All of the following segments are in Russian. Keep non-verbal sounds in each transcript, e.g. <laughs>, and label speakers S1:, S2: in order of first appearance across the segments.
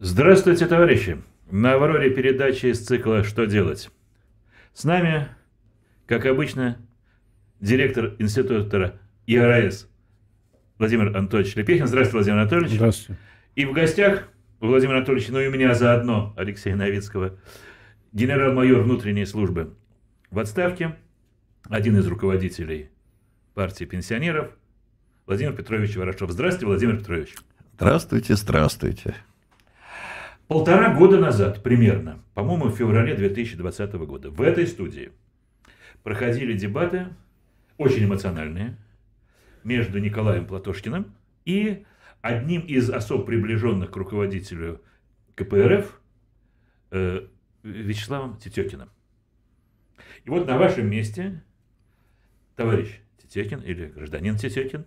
S1: Здравствуйте, товарищи! На Авроре передачи из цикла «Что делать?». С нами, как обычно, директор института ИРС Владимир Анатольевич Лепехин. Здравствуйте, Владимир Анатольевич.
S2: Здравствуйте.
S1: И в гостях у Владимира Анатольевича, ну и у меня заодно, Алексея Новицкого, генерал-майор внутренней службы в отставке, один из руководителей партии пенсионеров, Владимир Петрович Ворошов. Здравствуйте, Владимир Петрович.
S3: Здравствуйте, здравствуйте.
S1: Полтора года назад, примерно, по-моему, в феврале 2020 года, в этой студии проходили дебаты, очень эмоциональные, между Николаем Платошкиным и одним из особо приближенных к руководителю КПРФ э, Вячеславом Тетекиным. И вот на вашем месте товарищ Тетекин или гражданин Тетекин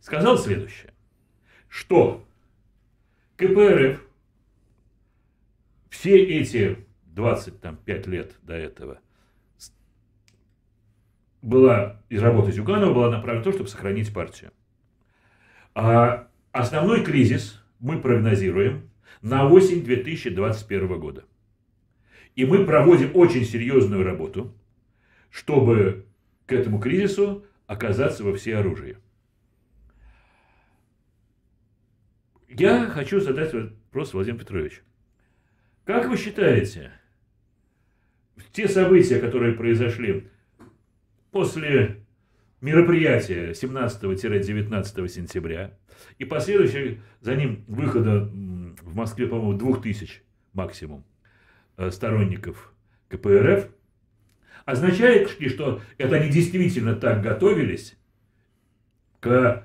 S1: сказал следующее, что КПРФ все эти 25 лет до этого была, и работа Зюганова была направлена на то, чтобы сохранить партию. А основной кризис мы прогнозируем на осень 2021 года. И мы проводим очень серьезную работу, чтобы к этому кризису оказаться во всеоружии. Я хочу задать вопрос Владимиру Петровичу. Как вы считаете, те события, которые произошли после мероприятия 17-19 сентября и последующего за ним выхода в Москве, по-моему, двух тысяч максимум э, сторонников КПРФ, означает ли, что это они действительно так готовились к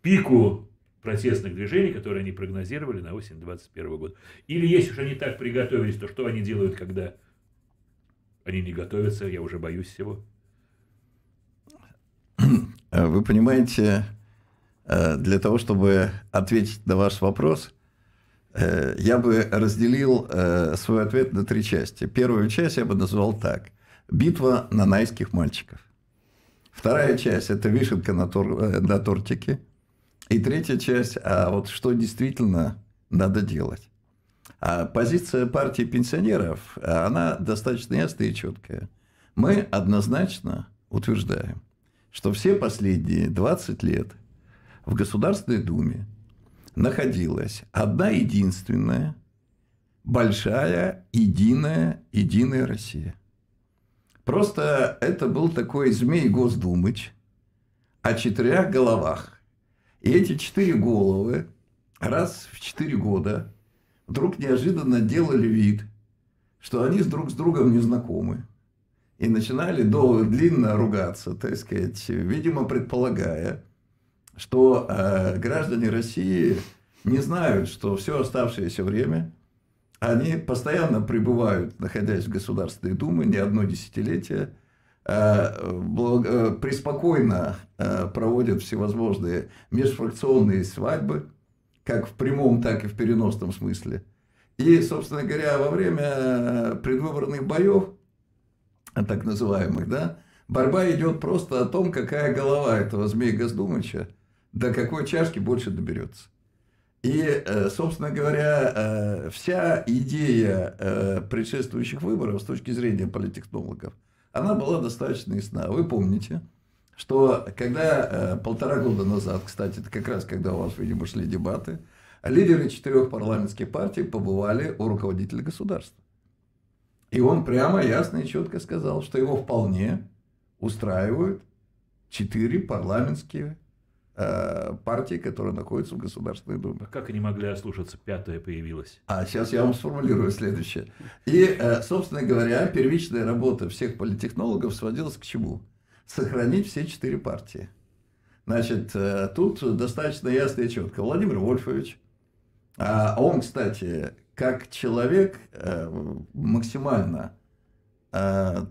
S1: пику протестных движений, которые они прогнозировали на осень 2021 года? Или если уж они так приготовились, то что они делают, когда они не готовятся, я уже боюсь всего?
S3: Э, вы понимаете, э, для того, чтобы ответить на ваш вопрос, э, я бы разделил свой ответ на три части. Первую часть я бы назвал так. Битва нанайских мальчиков. Вторая часть – это вишенка на, тор, на тортике. И третья часть – а вот что действительно надо делать. А позиция партии пенсионеров, она достаточно ясная и четкая. Мы однозначно утверждаем, что все последние 20 лет в Государственной Думе находилась одна единственная большая, единая, единая Россия. Просто это был такой змей Госдумыч о четырех головах. И эти четыре головы раз в четыре года вдруг неожиданно делали вид, что они друг с другом не знакомы и начинали долго, длинно ругаться, так сказать, видимо, предполагая, что э, граждане России не знают, что все оставшееся время они постоянно пребывают, находясь в Государственной Думе, не одно десятилетие, преспокойно э, проводят всевозможные межфракционные свадьбы, как в прямом, так и в переносном смысле. И, собственно говоря, во время предвыборных боев так называемых, да, борьба идет просто о том, какая голова этого змея Госдумыча до какой чашки больше доберется. И, э, собственно говоря, э, вся идея э, предшествующих выборов с точки зрения политтехнологов, она была достаточно ясна. Вы помните, что когда полтора года назад, кстати, это как раз когда у вас, видимо, шли дебаты, лидеры четырех парламентских партий побывали у руководителя государства. И он прямо, ясно и четко сказал, что его вполне устраивают четыре парламентские э, партии, которые находятся в Государственной Думе.
S1: А как они могли ослушаться? Пятая появилась.
S3: А сейчас я вам сформулирую следующее. И, э, собственно говоря, первичная работа всех политтехнологов сводилась к чему? Сохранить все четыре партии. Значит, э, тут достаточно ясно и четко. Владимир Вольфович, а он, кстати, как человек э, максимально э,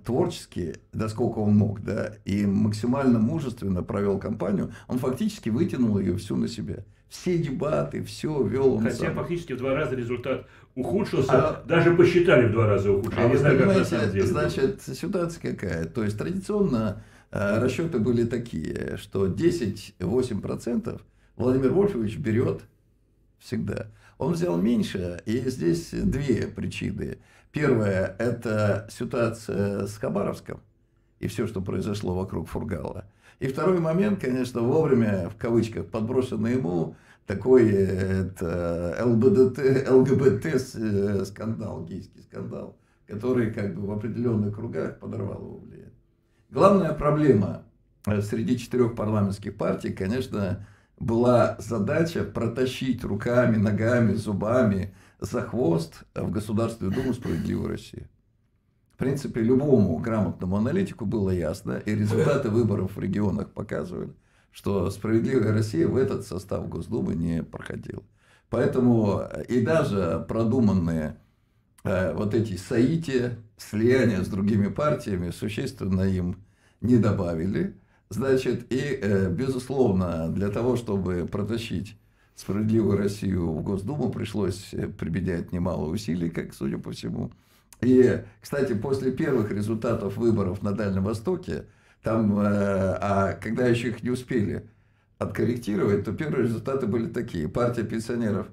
S3: творчески, насколько он мог, да, и максимально мужественно провел кампанию, он фактически вытянул ее всю на себя. Все дебаты, все вел он
S1: Хотя сам. фактически в два раза результат ухудшился, а, даже посчитали в два раза ухудшился. А
S3: Я не знаю, как на самом деле. Значит, ситуация какая? То есть, традиционно э, расчеты были такие, что 10-8% Владимир Вольфович берет всегда. Он взял меньше, и здесь две причины. Первая – это ситуация с Хабаровском и все, что произошло вокруг Фургала. И второй момент, конечно, вовремя, в кавычках, подброшенный ему такой это, ЛГБТ, ЛГБТ скандал, гейский скандал, который как бы в определенных кругах подорвал его влияние. Главная проблема э, среди четырех парламентских партий, конечно, была задача протащить руками, ногами, зубами за хвост в Государственную Думу «Справедливую Россию». В принципе, любому грамотному аналитику было ясно, и результаты выборов в регионах показывали, что «Справедливая Россия» в этот состав Госдумы не проходил. Поэтому и даже продуманные э, вот эти соития, слияния с другими партиями существенно им не добавили. Значит, и, э, безусловно, для того, чтобы протащить справедливую Россию в Госдуму, пришлось э, применять немало усилий, как судя по всему. И, кстати, после первых результатов выборов на Дальнем Востоке, там, э, а когда еще их не успели откорректировать, то первые результаты были такие. Партия пенсионеров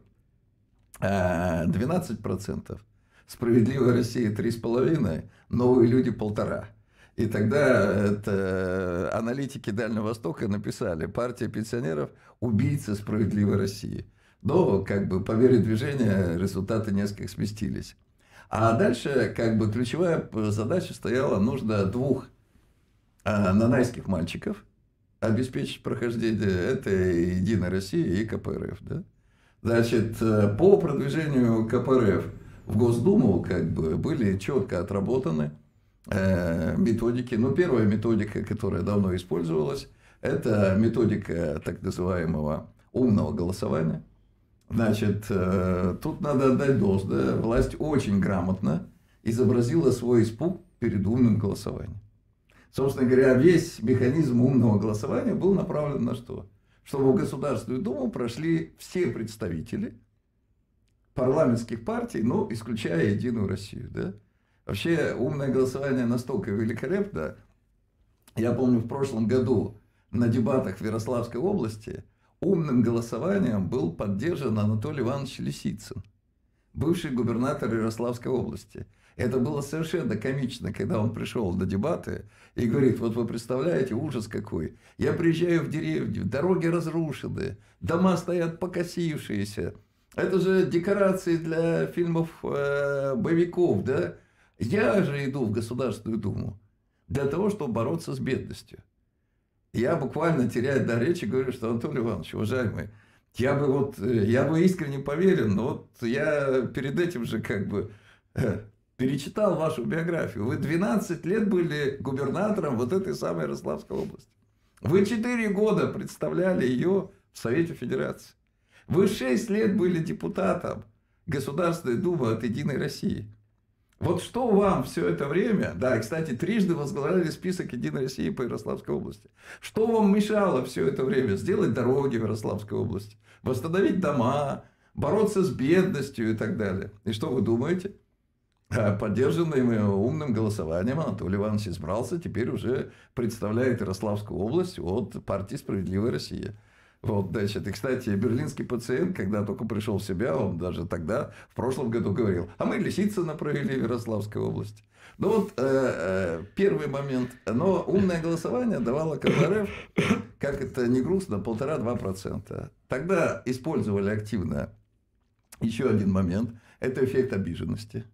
S3: 12%, Справедливая Россия 3,5%, новые люди полтора. И тогда это аналитики Дальнего Востока написали, партия пенсионеров – убийца справедливой России. Но, как бы, по мере движения результаты несколько сместились. А дальше, как бы, ключевая задача стояла, нужно двух а, нанайских мальчиков обеспечить прохождение этой Единой России и КПРФ. Да? Значит, э, по продвижению КПРФ в Госдуму как бы были четко отработаны методики. Ну, первая методика, которая давно использовалась, это методика так называемого умного голосования. Значит, э, тут надо отдать должное. Власть очень грамотно изобразила свой испуг перед умным голосованием. Собственно говоря, весь механизм умного голосования был направлен на что? Чтобы в Государственную Думу прошли все представители парламентских партий, ну, исключая Единую Россию. Да? Вообще умное голосование настолько великолепно. Я помню, в прошлом году на дебатах в Ярославской области умным голосованием был поддержан Анатолий Иванович Лисицын, бывший губернатор Ярославской области. Это было совершенно комично, когда он пришел на дебаты и говорит, вот вы представляете, ужас какой. Я приезжаю в деревню, дороги разрушены, дома стоят покосившиеся. Это же декорации для фильмов э, боевиков, да? Я же иду в Государственную Думу для того, чтобы бороться с бедностью. Я буквально теряю до речи, говорю, что Анатолий Иванович, уважаемый, я бы вот, э, я бы искренне поверил, но вот я перед этим же как бы э, перечитал вашу биографию. Вы 12 лет были губернатором вот этой самой Ярославской области. Вы 4 года представляли ее в Совете Федерации. Вы 6 лет были депутатом Государственной Думы от Единой России. Вот что вам все это время, да, и, кстати, трижды возглавляли список Единой России по Ярославской области. Что вам мешало все это время сделать дороги в Ярославской области, восстановить дома, бороться с бедностью и так далее? И что вы думаете? А, поддержанный умным голосованием Анатолий Иванович избрался, теперь уже представляет Ярославскую область от партии «Справедливая Россия». Вот, значит, и, кстати, берлинский пациент, когда только пришел в себя, он даже тогда, в прошлом году говорил, а мы Лисицына провели в Ярославской области. Ну вот, э, э, первый момент. Но умное голосование давало КПРФ, как это не грустно, полтора-два процента. Тогда использовали активно еще один момент. Это эффект обиженности.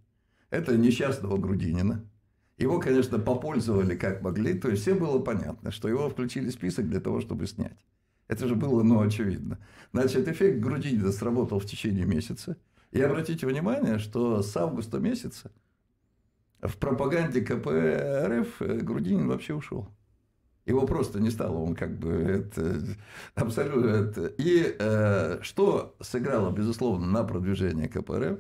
S3: Это несчастного Грудинина. Его, конечно, попользовали как могли. То есть, всем было понятно, что его включили в список для того, чтобы снять. Это же было, ну, очевидно. Значит, эффект Грудинина сработал в течение месяца. И обратите внимание, что с августа месяца в пропаганде КПРФ Грудинин вообще ушел. Его просто не стало, он как бы это абсолютно это. И э, что сыграло, безусловно, на продвижение КПРФ?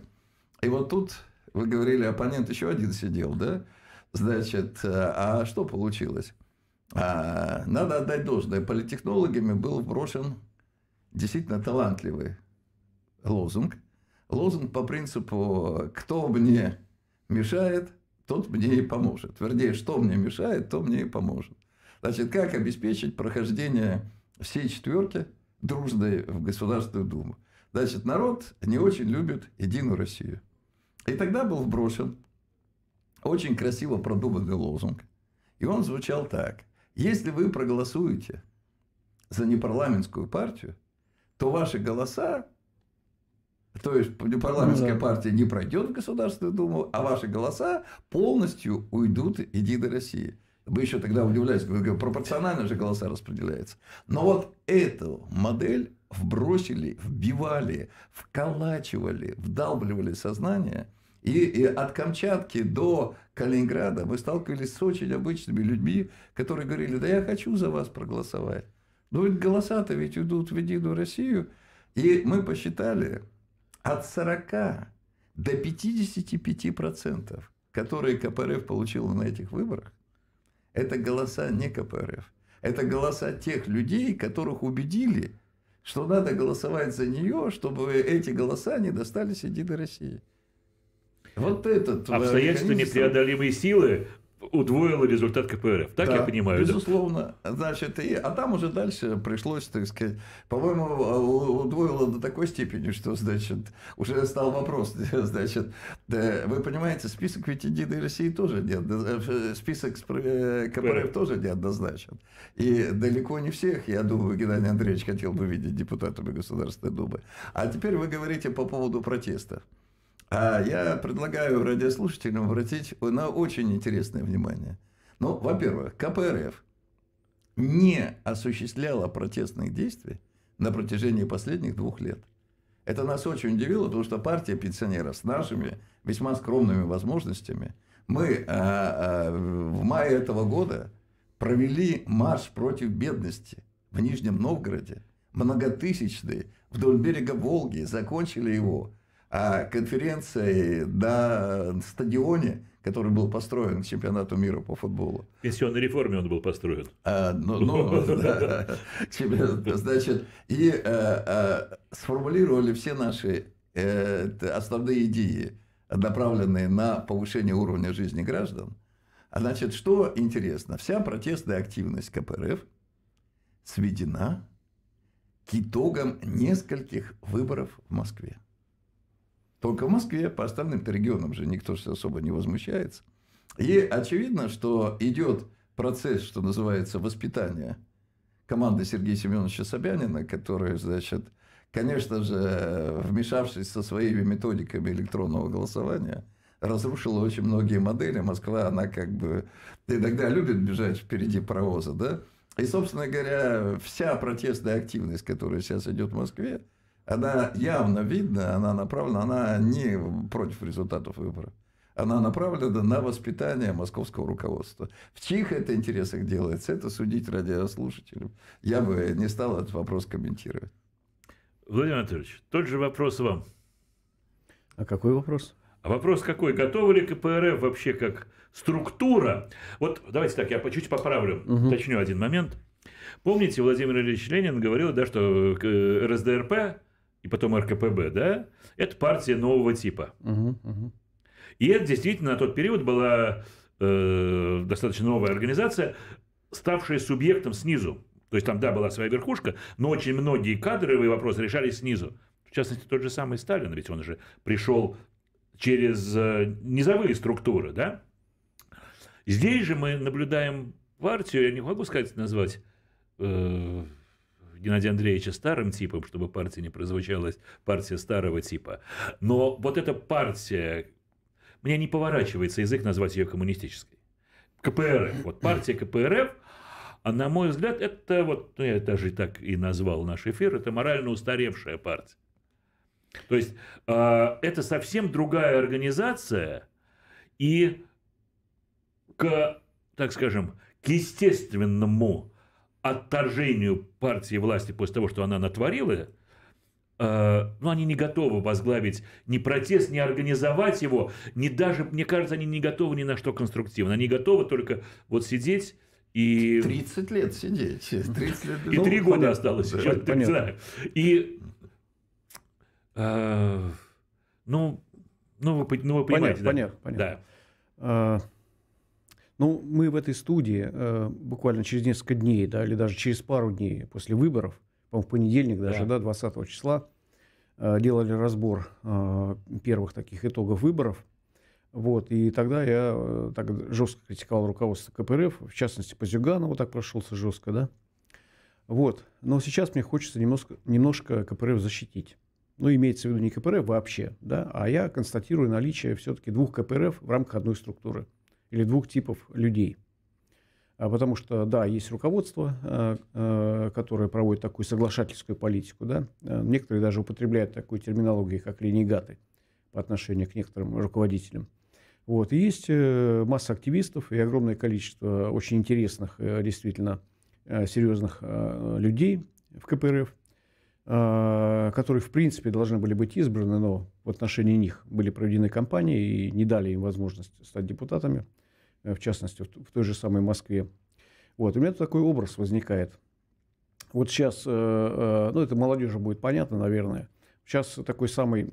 S3: И вот тут вы говорили, оппонент еще один сидел, да? Значит, э, а что получилось? А, надо отдать должное. Политехнологами был брошен действительно талантливый лозунг. Лозунг по принципу «кто мне мешает, тот мне и поможет». Вернее, что мне мешает, то мне и поможет. Значит, как обеспечить прохождение всей четверки дружной в Государственную Думу? Значит, народ не очень любит Единую Россию. И тогда был вброшен очень красиво продуманный лозунг. И он звучал так. Если вы проголосуете за непарламентскую партию, то ваши голоса, то есть парламентская ну, да. партия не пройдет в Государственную Думу, а ваши голоса полностью уйдут Единой России. Вы еще тогда удивляетесь, пропорционально же голоса распределяются. Но вот эту модель вбросили, вбивали, вколачивали, вдалбливали сознание. И, и от Камчатки до Калининграда мы сталкивались с очень обычными людьми, которые говорили, да я хочу за вас проголосовать. Но ведь голоса-то ведь идут в Единую Россию. И мы посчитали, от 40 до 55 процентов, которые КПРФ получил на этих выборах, это голоса не КПРФ. Это голоса тех людей, которых убедили, что надо голосовать за нее, чтобы эти голоса не достались Единой России.
S1: Вот этот Обстоятельства непреодолимой силы удвоило результат КПРФ. Так да, я понимаю.
S3: Безусловно. Да? Значит, и, а там уже дальше пришлось, так сказать, по-моему, удвоило до такой степени, что, значит, уже стал вопрос, <laughs> значит, да, вы понимаете, список ведь Единой России тоже нет, э, список э, КПРФ тоже неоднозначен. И далеко не всех, я думаю, Геннадий Андреевич хотел бы видеть депутатами Государственной Думы. А теперь вы говорите по поводу протестов. А я предлагаю радиослушателям обратить на очень интересное внимание. Ну, во-первых, КПРФ не осуществляла протестных действий на протяжении последних двух лет. Это нас очень удивило, потому что партия пенсионеров с нашими весьма скромными возможностями, мы а, а, в мае этого года провели марш против бедности в Нижнем Новгороде, многотысячный, вдоль берега Волги, закончили его а конференции на стадионе, который был построен к чемпионату мира по футболу.
S1: Пенсионной реформе он был построен.
S3: А, ну, ну, <laughs> да, значит, и а, а, сформулировали все наши а, основные идеи, направленные на повышение уровня жизни граждан. А значит, что интересно, вся протестная активность КПРФ сведена к итогам нескольких выборов в Москве. Только в Москве, по остальным регионам же никто же особо не возмущается. И очевидно, что идет процесс, что называется, воспитания команды Сергея Семеновича Собянина, который, значит, конечно же, вмешавшись со своими методиками электронного голосования, разрушила очень многие модели. Москва, она как бы иногда любит бежать впереди паровоза, да? И, собственно говоря, вся протестная активность, которая сейчас идет в Москве, она явно видна, она направлена, она не против результатов выборов. Она направлена на воспитание московского руководства. В чьих это интересах делается, это судить радиослушателям. Я бы не стал этот вопрос комментировать.
S1: Владимир Анатольевич, тот же вопрос вам.
S2: А какой вопрос?
S1: А вопрос какой? Готовы ли КПРФ вообще как структура? Вот давайте так, я чуть поправлю, угу. уточню один момент. Помните, Владимир Ильич Ленин говорил, да, что РСДРП и потом РКПБ, да, это партия нового типа. Угу, угу. И это действительно на тот период была э, достаточно новая организация, ставшая субъектом снизу. То есть там, да, была своя верхушка, но очень многие кадровые вопросы решались снизу. В частности, тот же самый Сталин, ведь он же пришел через э, низовые структуры, да? Здесь же мы наблюдаем партию, я не могу сказать, назвать э, Геннадия Андреевича старым типом, чтобы партия не прозвучалась партия старого типа. Но вот эта партия, мне не поворачивается язык назвать ее коммунистической. КПРФ, вот партия КПРФ, а на мой взгляд, это вот, ну я даже так и назвал наш эфир, это морально устаревшая партия. То есть э, это совсем другая организация, и к, так скажем, к естественному отторжению партии власти после того, что она натворила, э, ну, они не готовы возглавить ни протест, ни организовать его, ни даже, мне кажется, они не готовы ни на что конструктивно. Они готовы только вот сидеть и...
S3: 30 лет сидеть. 30
S1: лет. И ну, года понятно. осталось еще, да, не знаю. И, э, ну, ну, вы, ну, вы понимаете,
S2: понятно,
S1: да?
S2: Понятно, понятно. Да. Ну, мы в этой студии э, буквально через несколько дней, да, или даже через пару дней после выборов, по-моему, в понедельник даже, да, да 20 числа, делали разбор первых таких итогов выборов. Вот, и тогда я так жестко критиковал руководство КПРФ, в частности, по Зюганову так прошелся жестко, да. Вот, но сейчас мне хочется немножко, немножко КПРФ защитить. Ну, имеется в виду не КПРФ вообще, да, а я констатирую наличие все-таки двух КПРФ в рамках одной структуры или двух типов людей. А потому что, да, есть руководство, э, э, которое проводит такую соглашательскую политику, да. Э, некоторые даже употребляют такую терминологию, как ренегаты по отношению к некоторым руководителям. Вот. И есть масса активистов и огромное количество очень интересных, действительно серьезных людей в КПРФ, которые, в принципе, должны были быть избраны, но в отношении них были проведены кампании и не дали им возможность стать депутатами. Э, в частности, в той же самой Москве. Вот, у меня такой образ возникает. Вот сейчас, э, э, ну, это молодежи будет понятно, наверное. Сейчас такой самый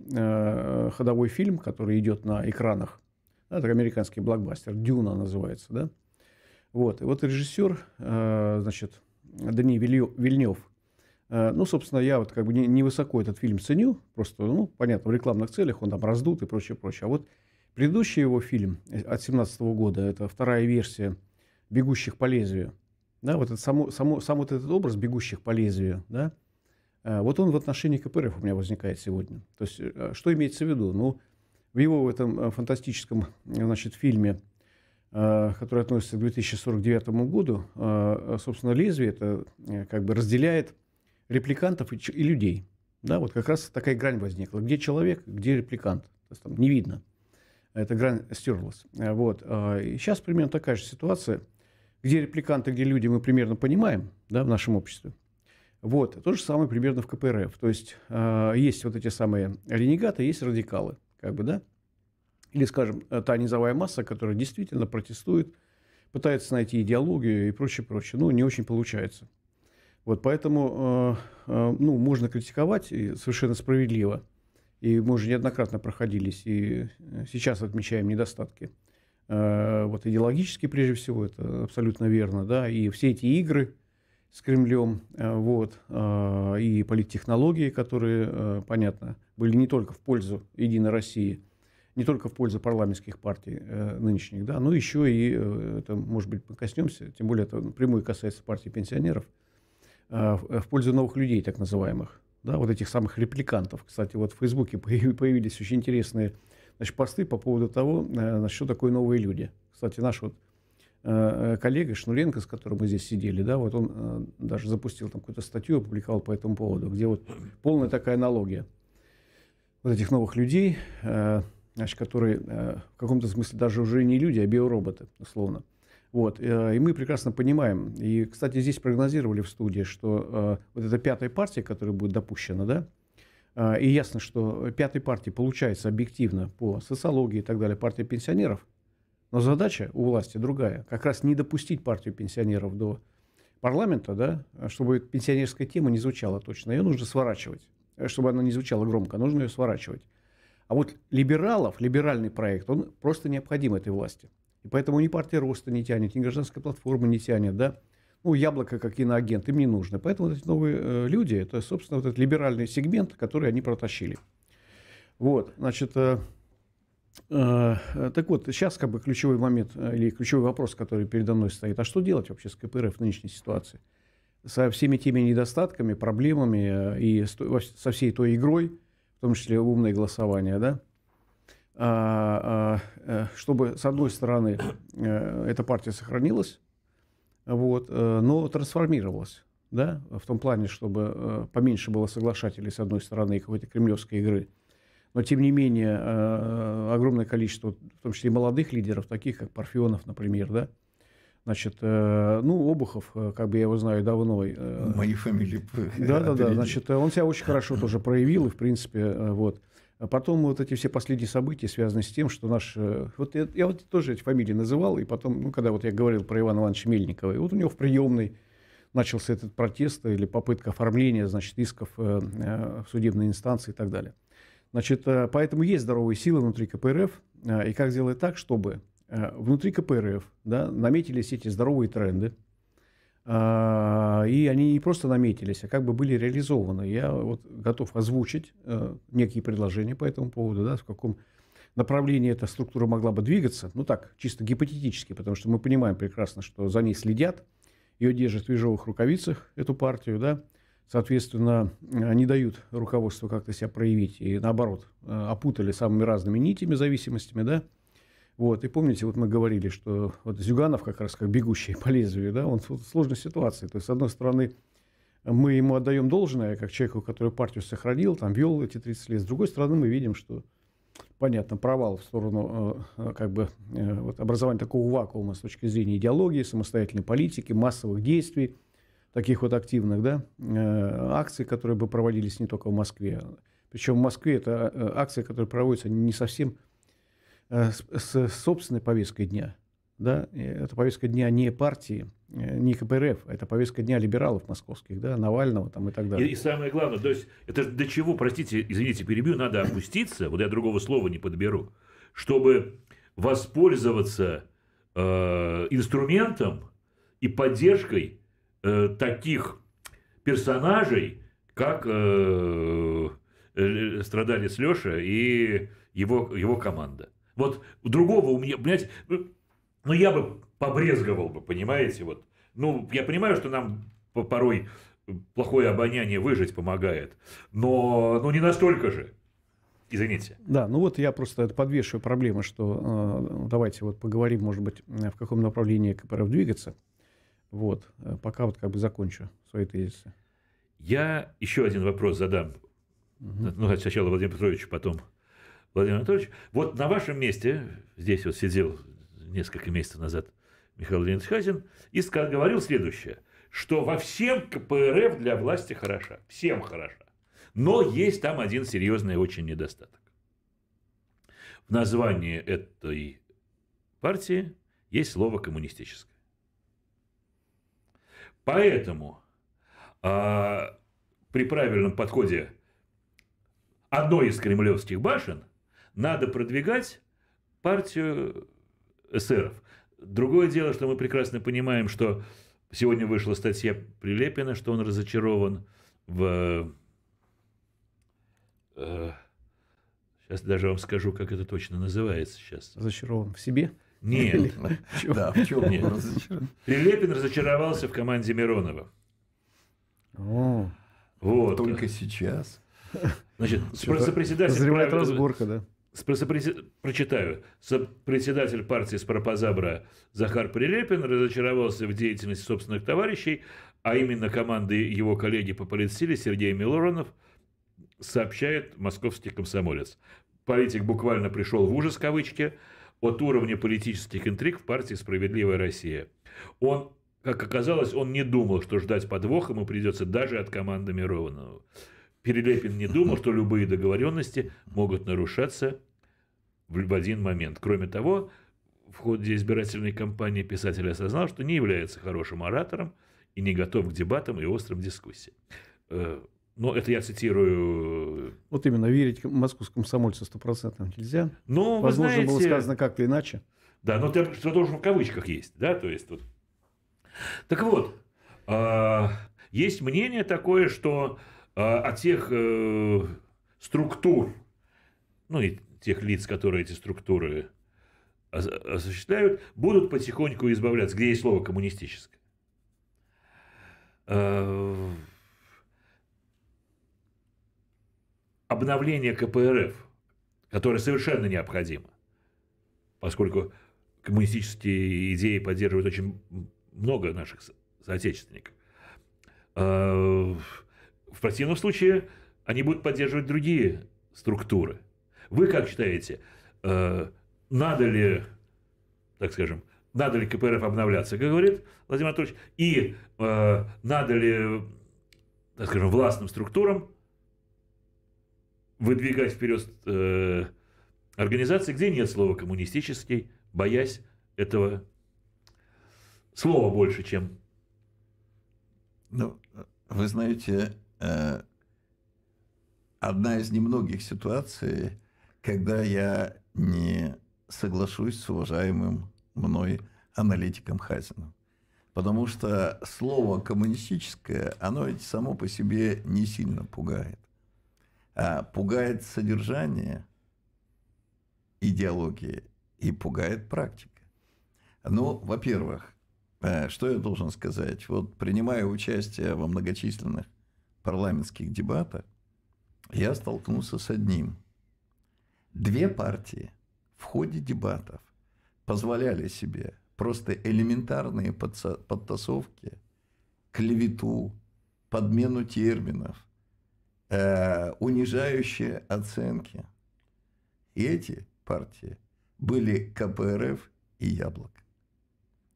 S2: ходовой фильм, который идет на экранах, это американский блокбастер, «Дюна» называется, да? Вот, и вот режиссер, значит, Дани Вильнев, ну, собственно, я вот как бы невысоко этот фильм ценю, просто, ну, понятно, в рекламных целях он там раздут и прочее, прочее. А вот Предыдущий его фильм от 17 года, это вторая версия «Бегущих по лезвию». Да, вот это само, само, сам вот этот образ «Бегущих по лезвию», да, э, вот он в отношении КПРФ у меня возникает сегодня. То есть, э, что имеется в виду? Ну, в его этом э, фантастическом значит, фильме, который относится к 2049 году, собственно, лезвие это как бы разделяет репликантов и, и людей. Да, вот как раз такая грань возникла. Где человек, где репликант. То есть, там не видно эта грань стерлась. Э, вот. А, и сейчас примерно такая же ситуация, где репликанты, где люди мы примерно понимаем да, в нашем обществе. Вот. То же самое примерно в КПРФ. То есть а, есть вот эти самые ренегаты, есть радикалы. Как бы, да? Или, скажем, та низовая масса, которая действительно протестует, пытается найти идеологию и прочее, прочее. Ну, не очень получается. Вот поэтому э, ну, можно критиковать и совершенно справедливо – и мы уже неоднократно проходились, и э, сейчас отмечаем недостатки. Э, вот идеологически, прежде всего, это абсолютно верно, да, и все эти игры с Кремлем, э, вот, и политтехнологии, которые, понятно, были не только в пользу Единой России, не только в пользу парламентских партий нынешних, да, но еще и, это, может быть, мы коснемся, тем более это напрямую касается партии пенсионеров, в пользу новых людей, так называемых, да, вот этих самых репликантов. Кстати, вот в Фейсбуке появились очень интересные значит, посты по поводу того, э, значит, что такое новые люди. Кстати, наш вот э, э, коллега Шнуренко, с которым мы здесь сидели, да, вот он даже запустил там какую-то статью, опубликовал по этому поводу, где вот полная такая аналогия вот этих новых людей, значит, которые в каком-то смысле даже уже не люди, а биороботы, условно. Вот, э, и мы прекрасно понимаем, и, кстати, здесь прогнозировали в студии, что э, вот эта пятая партия, которая будет допущена, да, э, и ясно, что пятой партии получается объективно по социологии и так далее, партия пенсионеров, но задача у власти другая, как раз не допустить партию пенсионеров до парламента, да, чтобы пенсионерская тема не звучала точно, ее нужно сворачивать, чтобы она не звучала громко, нужно ее сворачивать. А вот либералов, либеральный проект, он просто необходим этой власти. И поэтому ни партия роста не тянет, ни гражданская платформа не тянет, да. Ну, яблоко как иноагент им не нужно. Поэтому вот эти новые э, люди, это, собственно, вот этот либеральный сегмент, который они протащили. Вот, значит, э, э, так вот, сейчас как бы ключевой момент э, или ключевой вопрос, который передо мной стоит, а что делать вообще с КПРФ в нынешней ситуации? Со всеми теми недостатками, проблемами э, и со всей той игрой, в том числе умное голосование, да, э, чтобы, с одной стороны, э, эта партия сохранилась, вот, э, но трансформировалась. Да, в том плане, чтобы поменьше было соглашателей, с одной стороны, какой-то кремлевской игры. Но, тем не менее, огромное количество, в том числе и молодых лидеров, таких как Парфенов, например, да, Значит, ну, Обухов, как бы я его знаю давно.
S3: Мои фамилии.
S2: Да, да, да. Значит, он себя очень хорошо тоже проявил, и, в принципе, вот. А потом вот эти все последние события связаны с тем, что наш... Э, вот я, я вот тоже эти фамилии называл, и потом, ну, когда вот я говорил про Ивана Ивановича Мельникова, и вот у него в приемной начался этот протест или попытка оформления, значит, исков э, э, в судебной инстанции и так далее. Значит, поэтому есть здоровые силы внутри КПРФ, и как сделать так, чтобы внутри КПРФ да, наметились эти здоровые тренды, и они не просто наметились, а как бы были реализованы. Я вот готов озвучить э, некие предложения по этому поводу, да, в каком направлении эта структура могла бы двигаться. Ну так, чисто гипотетически, потому что мы понимаем прекрасно, что за ней следят, ее держат в ежовых рукавицах, эту партию, да, соответственно, не дают руководству как-то себя проявить и, наоборот, э, опутали самыми разными нитями, зависимостями, да, вот, и помните, вот мы говорили, что вот Зюганов как раз как бегущий по лезвию, да, он в сложной ситуации. То есть, с одной стороны, мы ему отдаем должное, как человеку, который партию сохранил, там, вел эти 30 лет. С другой стороны, мы видим, что, понятно, провал в сторону э, как бы, э, вот, образования такого вакуума с точки зрения идеологии, самостоятельной политики, массовых действий, таких вот активных, да, э, акций, которые бы проводились не только в Москве. Причем в Москве это э, акции, которые проводятся не совсем Э, с, с собственной повесткой дня. Да? Это повестка дня не партии, э, не КПРФ, а это повестка дня либералов московских, да, Навального там и так далее.
S1: И, и самое главное, то есть это до чего, простите, извините, перебью, надо опуститься, вот я другого слова не подберу, чтобы воспользоваться э, инструментом и поддержкой э, таких персонажей, как э, э, страдалец Леша и его, его команда. Вот другого у меня, понимаете, ну, ну я бы побрезговал бы, понимаете, вот. Ну, я понимаю, что нам порой плохое обоняние выжить помогает, но ну, не настолько же. Извините.
S2: Да, ну вот я просто это подвешиваю проблему, что э, давайте вот поговорим, может быть, в каком направлении КПРФ двигаться. Вот, э, пока вот как бы закончу свои тезисы.
S1: Я еще один вопрос задам. Угу. Ну, сначала Владимир Петрович, потом Владимир Анатольевич, вот на вашем месте, здесь вот сидел несколько месяцев назад Михаил Леонидович Хазин, и говорил следующее, что во всем КПРФ для власти хороша, всем хороша. Но есть там один серьезный очень недостаток. В названии этой партии есть слово коммунистическое. Поэтому а, при правильном подходе одной из кремлевских башен – надо продвигать партию эсеров. Другое дело, что мы прекрасно понимаем, что сегодня вышла статья Прилепина, что он разочарован в... Э, сейчас даже вам скажу, как это точно называется сейчас.
S2: Разочарован в себе?
S1: Нет. Да, в чем нет. Прилепин разочаровался в команде Миронова.
S3: Вот. Только сейчас.
S1: Значит, сопредседатель...
S2: разборка, да.
S1: Прочитаю. Председатель партии Спропозабра Захар Прилепин разочаровался в деятельности собственных товарищей, а именно команды его коллеги по политсиле Сергей Милоронов, сообщает московский комсомолец. Политик буквально пришел в ужас, кавычки, от уровня политических интриг в партии «Справедливая Россия». Он, как оказалось, он не думал, что ждать подвоха ему придется даже от команды Миронова. Перелепин не думал, что любые договоренности могут нарушаться в один момент. Кроме того, в ходе избирательной кампании писатель осознал, что не является хорошим оратором и не готов к дебатам и острым дискуссиям. Э, но это я цитирую...
S2: Вот именно, верить московскому комсомольцу стопроцентно нельзя.
S1: Ну,
S2: Возможно,
S1: знаете,
S2: было сказано как-то иначе.
S1: Да, но это что должен в кавычках есть, да, то есть вот. Так вот, а, есть мнение такое, что а, от тех э, структур, ну и тех лиц, которые эти структуры осуществляют, будут потихоньку избавляться, где есть слово коммунистическое. А, обновление КПРФ, которое совершенно необходимо, поскольку коммунистические идеи поддерживают очень много наших соотечественников. А, в противном случае они будут поддерживать другие структуры. Вы как считаете, э, надо ли, так скажем, надо ли КПРФ обновляться, как говорит Владимир Анатольевич, и э, надо ли, так скажем, властным структурам выдвигать вперед э, организации, где нет слова коммунистический, боясь этого слова больше, чем...
S3: Ну, вы знаете, одна из немногих ситуаций, когда я не соглашусь с уважаемым мной аналитиком Хазином. Потому что слово коммунистическое, оно ведь само по себе не сильно пугает. А пугает содержание идеологии и пугает практика. Ну, во-первых, э, что я должен сказать? Вот принимая участие во многочисленных парламентских дебатах, я столкнулся с одним. Две партии в ходе дебатов позволяли себе просто элементарные подтасовки, клевету, подмену терминов, э, унижающие оценки. И эти партии были КПРФ и Яблоко.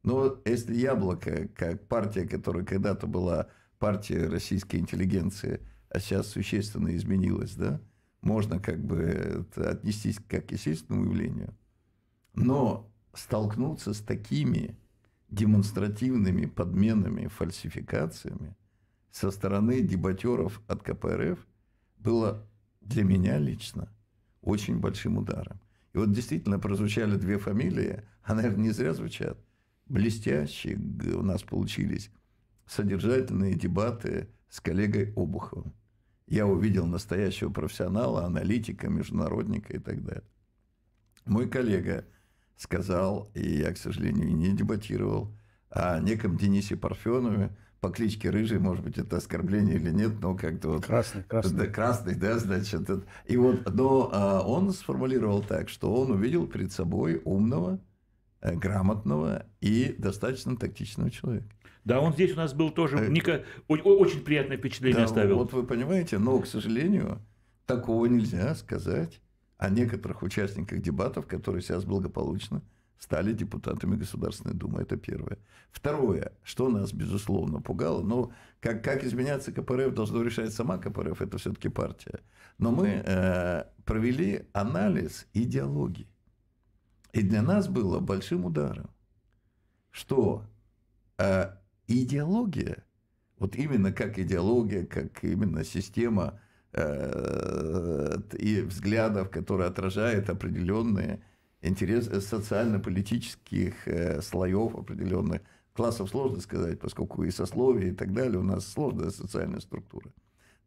S3: Но если Яблоко, как партия, которая когда-то была партией российской интеллигенции, а сейчас существенно изменилась, да, можно как бы отнестись как к естественному явлению. Но столкнуться с такими демонстративными подменами, фальсификациями со стороны дебатеров от КПРФ было для меня лично очень большим ударом. И вот действительно прозвучали две фамилии, а, наверное, не зря звучат. Блестящие у нас получились содержательные дебаты с коллегой Обуховым. Я увидел настоящего профессионала, аналитика, международника и так далее. Мой коллега сказал, и я, к сожалению, не дебатировал, о неком Денисе Парфенове по кличке Рыжий, может быть, это оскорбление или нет, но как-то вот...
S2: Красный, красный.
S3: Да, красный, да, значит. И вот, но а, он сформулировал так, что он увидел перед собой умного, э, грамотного и достаточно тактичного человека.
S1: Да, он здесь у нас был тоже, э, Ника, очень приятное впечатление да, оставил.
S3: Вот вы понимаете, но, к сожалению, такого нельзя сказать о некоторых участниках дебатов, которые сейчас благополучно стали депутатами Государственной Думы. Это первое. Второе, что нас, безусловно, пугало, но как, как изменяться КПРФ должно решать сама КПРФ, это все-таки партия. Но мы э, провели анализ идеологии. И для нас было большим ударом, что э, идеология, вот именно как идеология, как именно система Э, и взглядов, которые отражают определенные интересы социально-политических э, слоев определенных. Классов сложно сказать, поскольку и сословия и так далее у нас сложная социальная структура,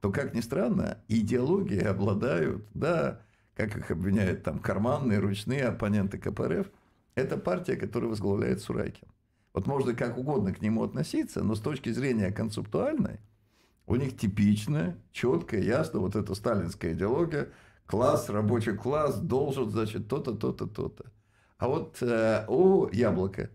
S3: то, как ни странно, идеологии обладают, да, как их обвиняют там карманные, ручные оппоненты КПРФ, это партия, которую возглавляет Сурайкин. Вот можно как угодно к нему относиться, но с точки зрения концептуальной – у них типичная, четкая, ясно, вот эта сталинская идеология. Класс, рабочий класс должен, значит, то-то, то-то, то-то. А вот э, у Яблока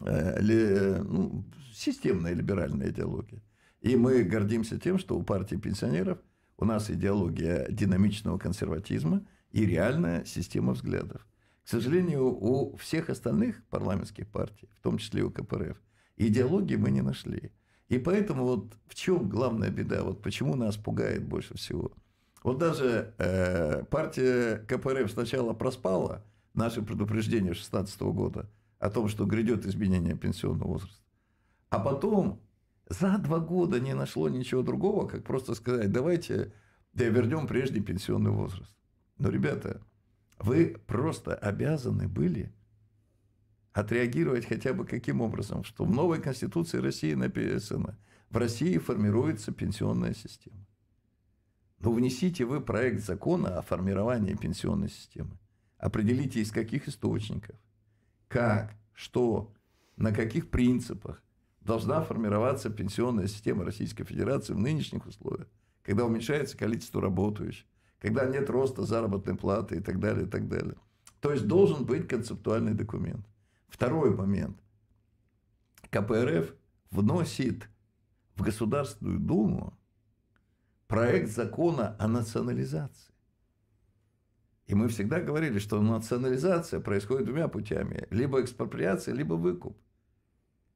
S3: э, ли, ну, системная либеральная идеология. И мы гордимся тем, что у партии пенсионеров у нас идеология динамичного консерватизма и реальная система взглядов. К сожалению, у всех остальных парламентских партий, в том числе у КПРФ, идеологии мы не нашли. И поэтому вот в чем главная беда, вот почему нас пугает больше всего. Вот даже э, партия КПРФ сначала проспала наше предупреждение 2016 года о том, что грядет изменение пенсионного возраста. А потом за два года не нашло ничего другого, как просто сказать, давайте да, вернем прежний пенсионный возраст. Но, ребята, вы просто обязаны были отреагировать хотя бы каким образом, что в новой Конституции России написано, в России формируется пенсионная система. Но внесите вы проект закона о формировании пенсионной системы. Определите, из каких источников, как, что, на каких принципах должна формироваться пенсионная система Российской Федерации в нынешних условиях, когда уменьшается количество работающих, когда нет роста заработной платы и так далее, и так далее. То есть должен быть концептуальный документ. Второй момент. КПРФ вносит в Государственную Думу проект закона о национализации. И мы всегда говорили, что национализация происходит двумя путями. Либо экспроприация, либо выкуп.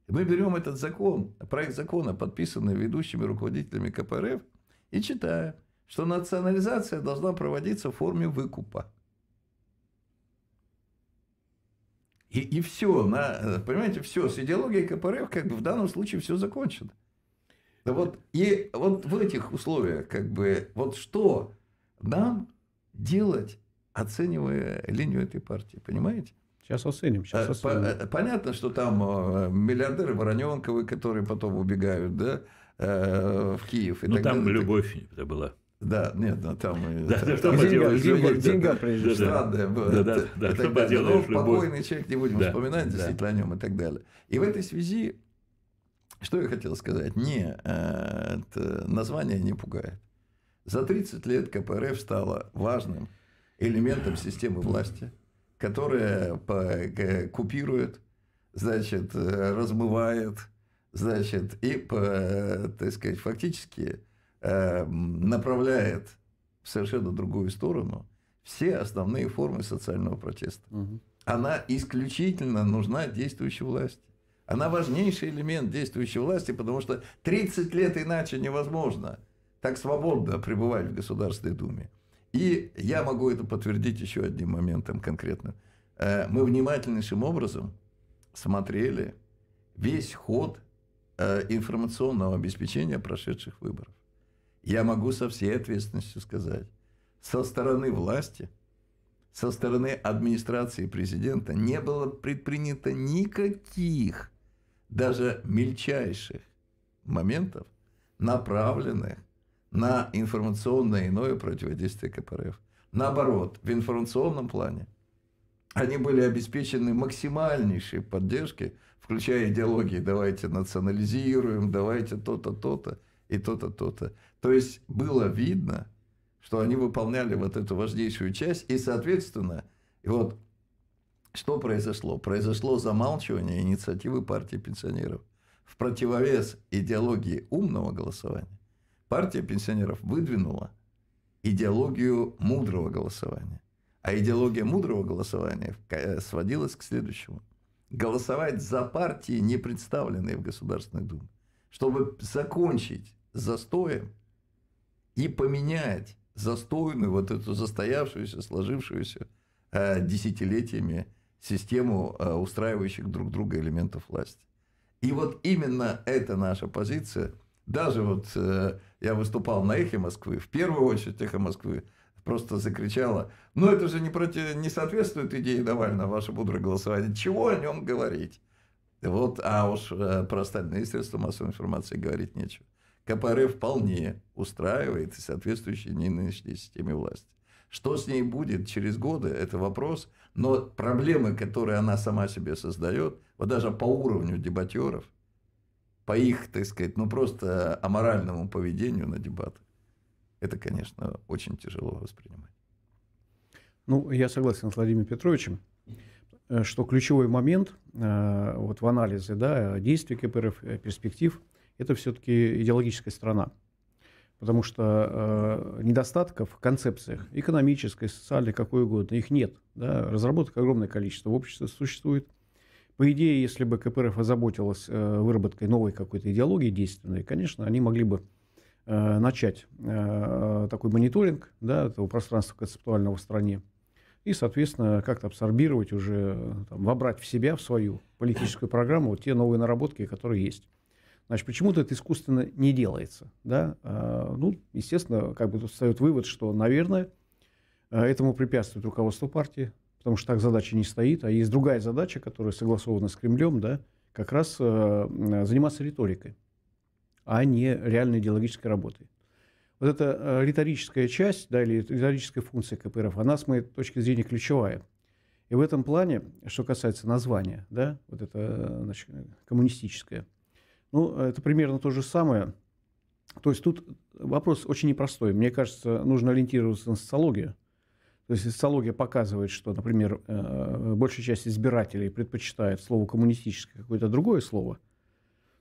S3: Мы берем этот закон, проект закона, подписанный ведущими руководителями КПРФ, и читаем, что национализация должна проводиться в форме выкупа. И, и все, на, понимаете, все, с идеологией КПРФ как бы в данном случае все закончено. Да вот, и вот в этих условиях, как бы, вот что нам делать, оценивая линию этой партии, понимаете?
S2: Сейчас оценим. Сейчас
S3: Э,
S2: оценим.
S3: по- э, Понятно, что там э, миллиардеры Вороненковы, которые потом убегают, да, в Киев. И
S1: Ну,
S3: так
S1: там
S3: далее.
S1: любовь это была.
S3: Да, нет, ну, там...
S1: Да, да, что поделаешь, да. Да,
S2: всего.
S1: да.
S3: Странное было.
S1: Да, да, да, что поделаешь,
S3: Ну,
S1: любовь.
S3: покойный человек, не будем
S1: Да,
S3: вспоминать
S1: да.
S3: действительно о нем и так далее. И в этой связи, что я хотел сказать? Не, э, это название не пугает. За 30 лет КПРФ стало важным элементом системы власти, которая купирует, значит, э, размывает, значит, и, э, так сказать, фактически направляет в совершенно другую сторону все основные формы социального протеста.
S2: Мгм.
S3: Она исключительно нужна действующей власти. Она важнейший элемент действующей власти, потому что 30 лет иначе невозможно так свободно пребывать в Государственной Думе. И я могу это подтвердить еще одним моментом конкретно. Э, Мы внимательнейшим образом смотрели весь ход э, информационного обеспечения прошедших выборов. Я могу со всей ответственностью сказать, со стороны власти, со стороны администрации президента не было предпринято никаких, даже мельчайших моментов, направленных на информационное иное противодействие КПРФ. Наоборот, в информационном плане они были обеспечены максимальнейшей поддержкой, включая идеологии «давайте национализируем», «давайте то-то, то-то» и то-то, то-то. То есть было видно, что они выполняли вот эту важнейшую часть, и, соответственно, вот что произошло? Произошло замалчивание инициативы партии пенсионеров. В противовес идеологии умного голосования партия пенсионеров выдвинула идеологию мудрого голосования. А идеология мудрого голосования э, сводилась к следующему. Голосовать за партии, не представленные в Государственной Думе, чтобы закончить застоем и поменять застойную, вот эту застоявшуюся, сложившуюся э, десятилетиями систему э, устраивающих друг друга элементов власти. И вот именно эта наша позиция, даже вот э, я выступал на «Эхе Москвы», в первую очередь «Эхо Москвы» просто закричала, ну это же не, против, не соответствует идее Навального, ваше мудрое голосование, чего о нем говорить? Вот, а уж э, про остальные средства массовой информации говорить нечего. КПРФ вполне устраивает соответствующей нынешней системе власти. Что с ней будет через годы, это вопрос. Но проблемы, которые она сама себе создает, вот даже по уровню дебатеров, по их, так сказать, ну просто аморальному поведению на дебатах, это, конечно, очень тяжело воспринимать.
S2: Ну, я согласен с Владимиром Петровичем, э, что ключевой момент э, вот в анализе да, действий КПРФ, э, перспектив, это все-таки идеологическая сторона. Потому что э, недостатков в концепциях экономической, социальной, какой угодно, их нет. Да? Разработок огромное количество в обществе существует. По идее, если бы КПРФ озаботилась э, выработкой новой какой-то идеологии действенной, конечно, они могли бы э, начать э, такой мониторинг да, этого пространства концептуального в стране и, соответственно, как-то абсорбировать уже, там, вобрать в себя, в свою политическую программу те новые наработки, которые есть. Значит, почему-то это искусственно не делается. Да? А, ну, естественно, как бы тут встает вывод, что, наверное, этому препятствует руководство партии, потому что так задача не стоит, а есть другая задача, которая согласована с Кремлем, да, как раз э, заниматься риторикой, а не реальной идеологической работой. Вот эта риторическая часть, да, или риторическая функция КПРФ, она, с моей точки зрения, ключевая. И в этом плане, что касается названия, да, вот это значит, коммунистическое, ну, это примерно то же самое. То есть тут вопрос очень непростой. Мне кажется, нужно ориентироваться на социологию. То есть социология показывает, что, например, э, большая часть избирателей предпочитает слово коммунистическое какое-то другое слово,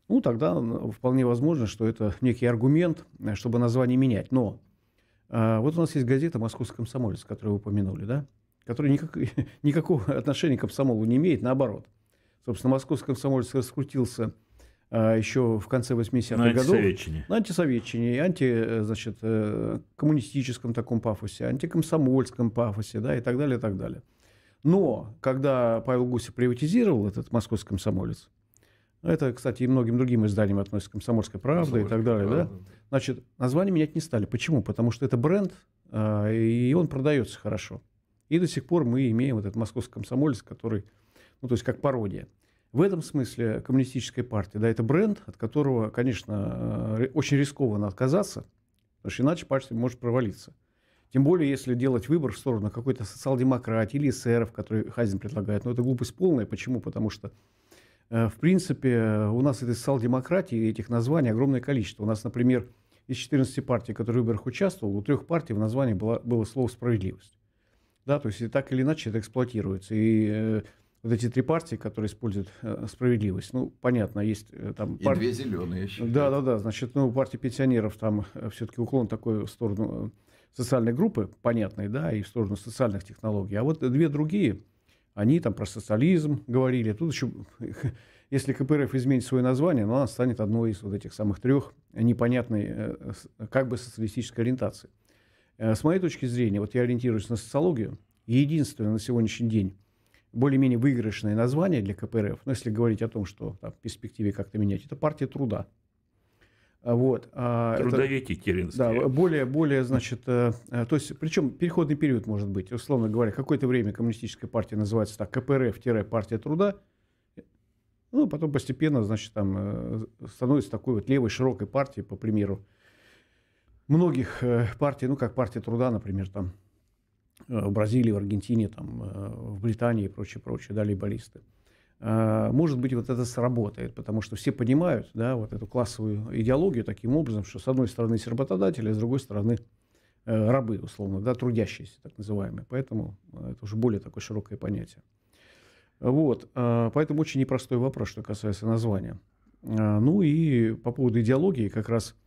S2: ну, тогда вполне возможно, что это некий аргумент, чтобы название менять. Но э, вот у нас есть газета «Московский комсомолец», которую вы упомянули, да? которая никак, <laughs> никакого отношения к комсомолу не имеет, наоборот. Собственно, «Московский комсомолец» раскрутился э, еще в конце 80-х
S1: на
S2: годов.
S1: антисоветчине.
S2: На антисоветчине, анти, значит, э, коммунистическом таком пафосе, антикомсомольском пафосе, да, и так далее, и так далее. Но когда Павел Гусев приватизировал этот московский комсомолец, это, кстати, и многим другим изданиям относится «Комсомольская правда» и так далее, да? Значит, название менять не стали. Почему? Потому что это бренд, и он продается хорошо. И до сих пор мы имеем вот этот московский комсомолец, который ну, то есть как пародия. В этом смысле коммунистическая партия, да, это бренд, от которого, конечно, э, очень рискованно отказаться, потому что иначе партия может провалиться. Тем более, если делать выбор в сторону какой-то социал-демократии или эсеров, который Хазин предлагает. Но это глупость полная. Почему? Потому что, э, в принципе, у нас этой социал-демократии, этих названий огромное количество. У нас, например, из 14 партий, которые в выборах участвовал, у трех партий в названии было, было слово «справедливость». Да, то есть так или иначе это эксплуатируется. И э, вот эти три партии, которые используют э, справедливость, ну, понятно, есть э, там...
S3: И пар... две зеленые еще.
S2: Да, да, да, значит, ну, партия пенсионеров там э, все-таки уклон такой в сторону социальной группы, понятной, да, и в сторону социальных технологий. А вот две другие, они там про социализм говорили. Тут еще, <laughs> если КПРФ изменит свое название, ну, она станет одной из вот этих самых трех непонятной как бы социалистической ориентации. С моей точки зрения, вот я ориентируюсь на социологию, единственное на сегодняшний день более-менее выигрышное название для КПРФ, ну, если говорить о том, что там, в перспективе как-то менять, это партия труда.
S1: А, вот. А, Трудовики это, керенские.
S2: Да, более, более, значит, э, э, то есть, причем переходный период может быть, условно говоря, какое-то время коммунистическая партия называется так, КПРФ-партия труда, ну, потом постепенно, значит, там э, становится такой вот левой широкой партией, по примеру, многих партий, ну, как партия труда, например, там, в Бразилии, в Аргентине, там, в Британии и прочее, прочее, да, лейбористы. А, может быть, вот это сработает, потому что все понимают да, вот эту классовую идеологию таким образом, что с одной стороны есть работодатели, а с другой стороны э, рабы, условно, да, трудящиеся, так называемые. Поэтому э, это уже более такое широкое понятие. Вот, а, поэтому очень непростой вопрос, что касается названия. А, ну и по поводу идеологии, как раз э,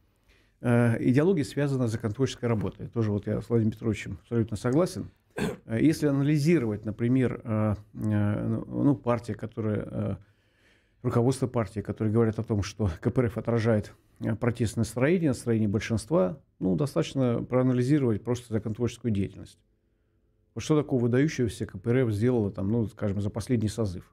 S2: идеология связана с законотворческой работой. Тоже вот я с Владимиром Петровичем абсолютно согласен. Э, если анализировать, например, э, э, ну, партия, которая, руководство партии, которые говорят о том, что КПРФ отражает протестное настроение, настроение большинства, ну, достаточно проанализировать просто законотворческую деятельность. Вот что такого выдающегося КПРФ сделало, там, ну, скажем, за последний созыв.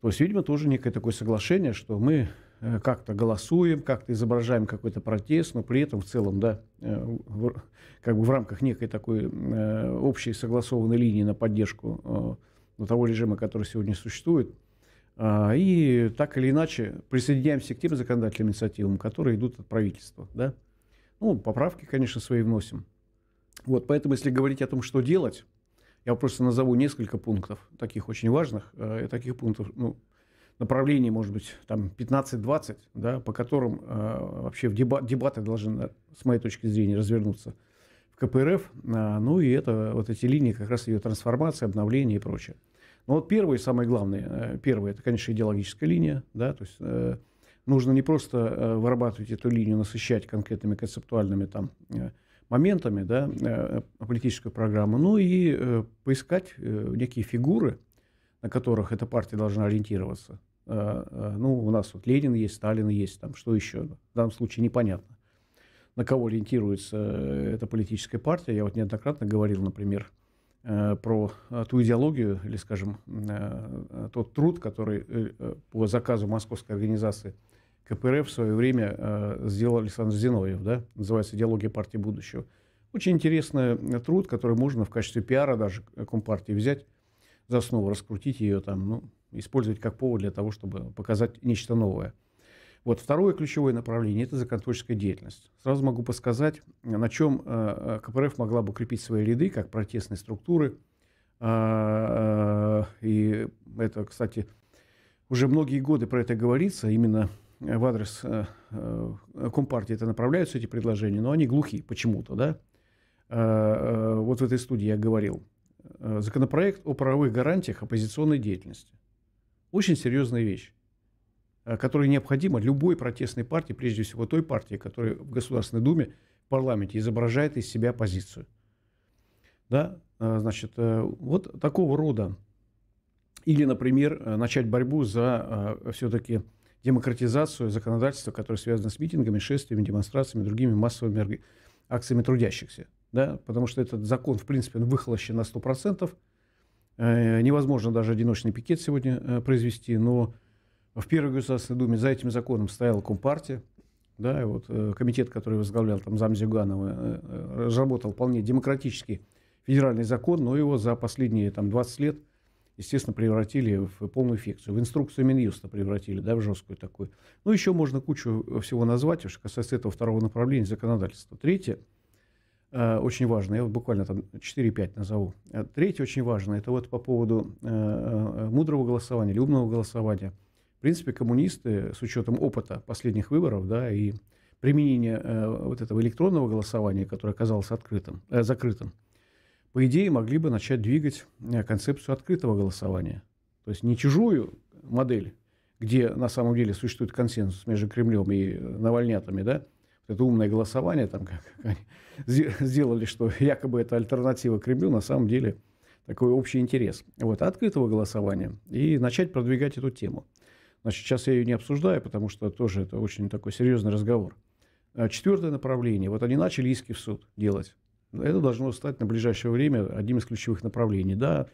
S2: То есть, видимо, тоже некое такое соглашение, что мы Э, как-то голосуем, как-то изображаем какой-то протест, но при этом в целом, да, э, в, как бы в рамках некой такой э, общей согласованной линии на поддержку того режима, который сегодня существует, а, и так или иначе присоединяемся к тем законодательным инициативам, которые идут от правительства, да. Ну, поправки, конечно, свои вносим. Вот, поэтому, если говорить о том, что делать, я просто назову несколько пунктов, таких очень важных, таких пунктов, ну, направлений, может быть, там 15-20, да, по которым э, вообще в деба дебаты должны, с моей точки зрения, развернуться в КПРФ. Э, ну и это, вот эти линии, как раз ее трансформация, обновление и прочее. Но вот первое самое главное, э, первое, это, конечно, идеологическая линия, да, то есть э, нужно не просто э, вырабатывать эту линию, насыщать конкретными концептуальными там э, моментами, да, э, политическую программу, но и э, поискать э, некие фигуры, на которых эта партия должна ориентироваться. Э, э, ну, у нас вот Ленин есть, Сталин есть, там что еще. В данном случае непонятно, на кого ориентируется э, эта политическая партия. Я вот неоднократно говорил, например, про ту идеологию, или, скажем, тот труд, который по заказу московской организации КПРФ в свое время сделал Александр Зиновьев, да, называется «Идеология партии будущего». Очень интересный труд, который можно в качестве пиара даже Компартии взять за основу, раскрутить ее там, ну, использовать как повод для того, чтобы показать нечто новое. Вот второе ключевое направление – это законотворческая деятельность. Сразу могу подсказать, на чем э, э, КПРФ могла бы укрепить свои ряды, как протестные структуры. А, э, и это, кстати, уже многие годы про это говорится, именно в адрес Компартии это направляются эти предложения, но они глухи почему-то, да. Вот в этой студии я говорил. Законопроект о правовых гарантиях оппозиционной деятельности. Очень серьезная вещь, э, которая необходима любой протестной партии, прежде всего той партии, которая в Государственной Думе, в парламенте изображает из себя позицию. Да, э, значит, э, вот такого рода. Или, например, начать борьбу за все-таки демократизацию законодательства, которое связано с митингами, шествиями, демонстрациями, другими массовыми акциями трудящихся. Да? Потому что этот закон, в принципе, он выхолощен на 100%. Э, невозможно даже одиночный пикет сегодня э, произвести, но в Первой Государственной Думе за этим законом стояла Компартия, да, и вот э, комитет, который возглавлял там зам Зюганова, разработал вполне демократический федеральный закон, но его за последние там 20 лет естественно, превратили в полную фикцию. В инструкцию Минюста превратили, да, в жесткую такую. Ну, еще можно кучу всего назвать, что касается этого второго направления законодательства. Третье, очень важно, я вот буквально там 4-5 назову. Э, третье очень важно, это вот по поводу э, э, мудрого голосования или умного голосования. В принципе, коммунисты с учетом опыта последних выборов, да, и применения э, вот этого электронного голосования, которое оказалось открытым, э, закрытым, по идее, могли бы начать двигать э, концепцию открытого голосования. То есть не чужую модель, где на самом деле существует консенсус между Кремлем и Навальнятами, да, это умное голосование, там, <laughs> как они сделали, что якобы это альтернатива Кремлю, на самом деле такой общий интерес. Вот, открытого голосования и начать продвигать эту тему. Значит, сейчас я ее не обсуждаю, потому что тоже это очень такой серьезный разговор. А четвертое направление. Вот они начали иски в суд делать. Это должно стать на ближайшее время одним из ключевых направлений. Да,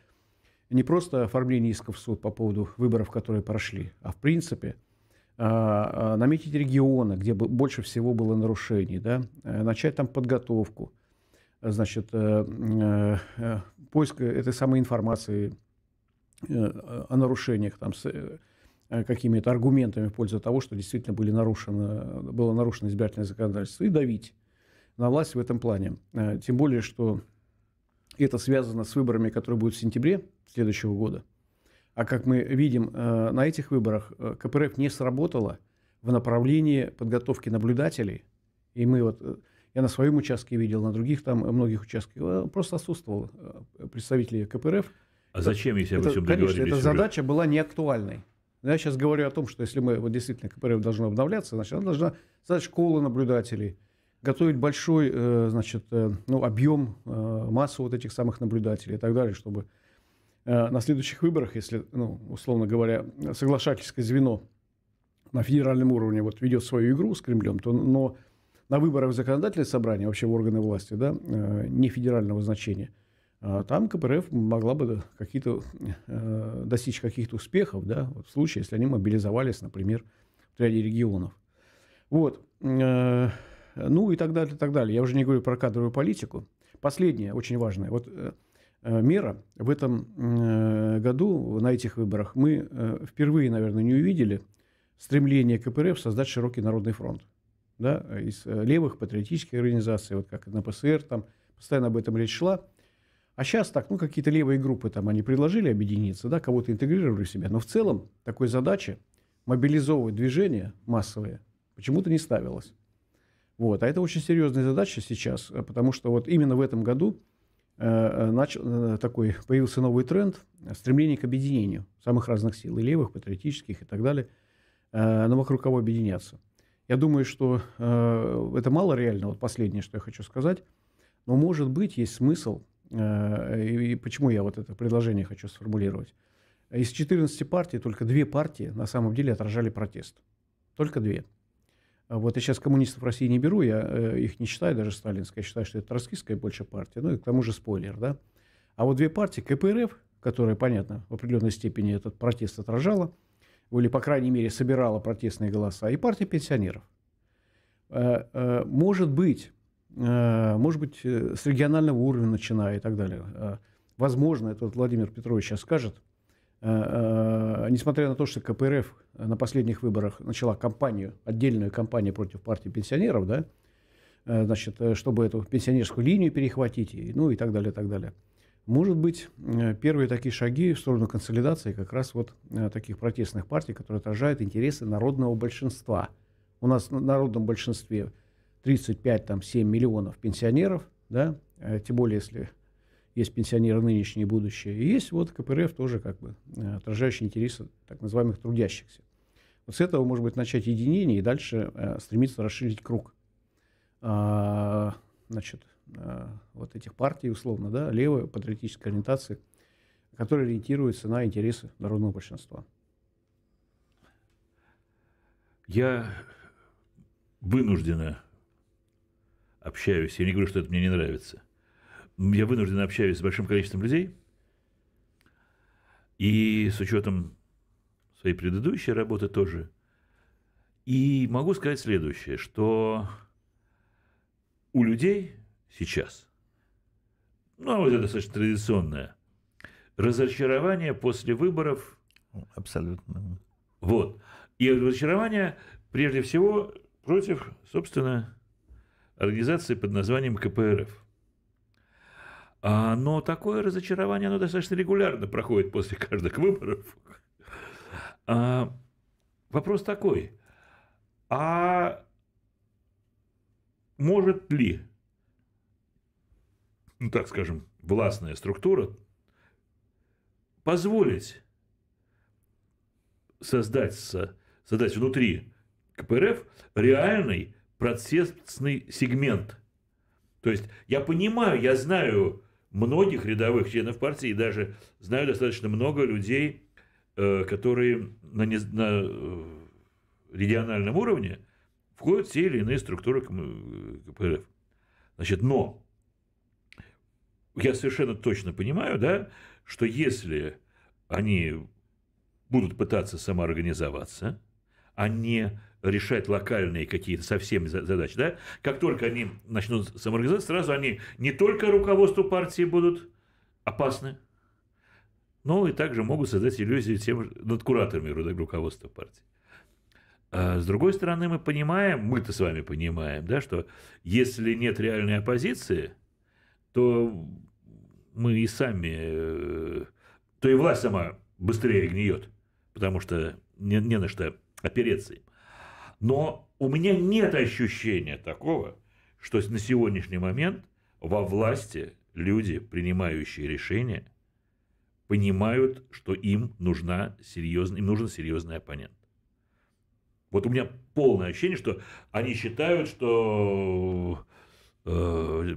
S2: не просто оформление исков в суд по поводу выборов, которые прошли, а в принципе наметить регионы, где больше всего было нарушений, да, э, начать там подготовку, значит, э, э, поиск этой самой информации о нарушениях, там, с какими-то аргументами в пользу того, что действительно были нарушено, было нарушено избирательное законодательство, и давить на власть в этом плане. Тем более, что это связано с выборами, которые будут в сентябре следующего года. А как мы видим, э, на этих выборах э, КПРФ не сработало в направлении подготовки наблюдателей. И мы вот, я на своем участке видел, на других там многих участках, просто отсутствовал представители КПРФ.
S1: А зачем, если
S2: это,
S1: об этом
S2: Конечно, эта задача была не актуальной. Я сейчас говорю о том, что если мы вот действительно КПРФ должно обновляться, значит, она должна создать школу наблюдателей, готовить большой э, значит, э, ну, объем, э, массу вот этих самых наблюдателей и так далее, чтобы на следующих выборах, если, ну, условно говоря, соглашательское звено на федеральном уровне вот ведет свою игру с Кремлем, то, но на выборах в законодательное собрание, вообще в органы власти, да, не федерального значения, там КПРФ могла бы какие-то, достичь каких-то успехов, да, вот в случае, если они мобилизовались, например, в ряде регионов. Вот. Ну и так далее, и так далее. Я уже не говорю про кадровую политику. Последнее, очень важное. Вот э, э, мера в этом э, году на этих выборах мы впервые, наверное, не увидели стремление КПРФ создать широкий народный фронт. Да, из левых патриотических организаций, вот как НПСР, там постоянно об этом речь шла. А сейчас так, ну, какие-то левые группы там, они предложили объединиться, да, кого-то интегрировали в себя. Но в целом такой задачи мобилизовывать движения массовые почему-то не ставилось. Вот. А это очень серьезная задача сейчас, э, потому что вот именно в этом году э, э начал, э, такой, появился новый тренд стремление к объединению самых разных сил, и левых, патриотических и так далее, э, но вокруг кого объединяться. Я думаю, что э, это мало реально, вот последнее, что я хочу сказать, но может быть есть смысл, э, и почему я вот это предложение хочу сформулировать. Из 14 партий только две партии на самом деле отражали протест. Только две. Вот я сейчас коммунистов России не беру, я э, их не считаю даже сталинской, я считаю, что это троцкистская больше партия, ну и к тому же спойлер, да. А вот две партии, КПРФ, которая, понятно, в определенной степени этот протест отражала, или, по крайней мере, собирала протестные голоса, и партия пенсионеров. Э, э, может быть, может быть, с регионального уровня начиная и так далее. Возможно, это вот Владимир Петрович сейчас скажет, несмотря на то, что КПРФ на последних выборах начала кампанию, отдельную кампанию против партии пенсионеров, да, э, значит, чтобы эту пенсионерскую линию перехватить, и, ну и так далее, так далее. Может быть, первые такие шаги в сторону консолидации как раз вот таких протестных партий, которые отражают интересы народного большинства. У нас в народном большинстве 35-7 миллионов пенсионеров, да, тем более если есть пенсионеры нынешние и будущие, и есть вот КПРФ тоже как бы э, отражающий интересы так называемых трудящихся. Вот с этого, может быть, начать единение и дальше э, стремиться расширить круг а, значит, а, вот этих партий, условно, да, левой патриотической ориентации, которые ориентируются на интересы народного большинства.
S1: Я вынужденно общаюсь, я не говорю, что это мне не нравится, я вынужден общаюсь с большим количеством людей, и с учетом своей предыдущей работы тоже. И могу сказать следующее, что у людей сейчас, ну, а вот это достаточно традиционное, разочарование после выборов.
S3: Абсолютно.
S1: Вот. И разочарование, прежде всего, против, собственно, организации под названием КПРФ. А, но такое разочарование, оно достаточно регулярно проходит после <laughs> каждых выборов. А, вопрос такой. А может ли, ну так скажем, властная структура позволить создать, создать внутри КПРФ реальный процессный сегмент. То есть я понимаю, я знаю многих рядовых членов партии, и даже знаю достаточно много людей, э, которые на, не, на э, региональном уровне входят в те или иные структуры КПРФ. Значит, но я совершенно точно понимаю, да, что если они будут пытаться самоорганизоваться, а не решать локальные какие-то совсем задачи, да, как только они начнут самоорганизоваться, сразу они не только руководству партии будут опасны, но и также могут создать иллюзию тем над кураторами руководства партии. А с другой стороны, мы понимаем, мы-то с вами понимаем, да, что если нет реальной оппозиции, то мы и сами, э, то и власть сама быстрее гниет, потому что не, не на что опереться. Но у меня нет ощущения такого, что на сегодняшний момент во власти люди, принимающие решения, понимают, что им, нужна серьезный, им нужен серьезный оппонент. Вот у меня полное ощущение, что они считают, что э,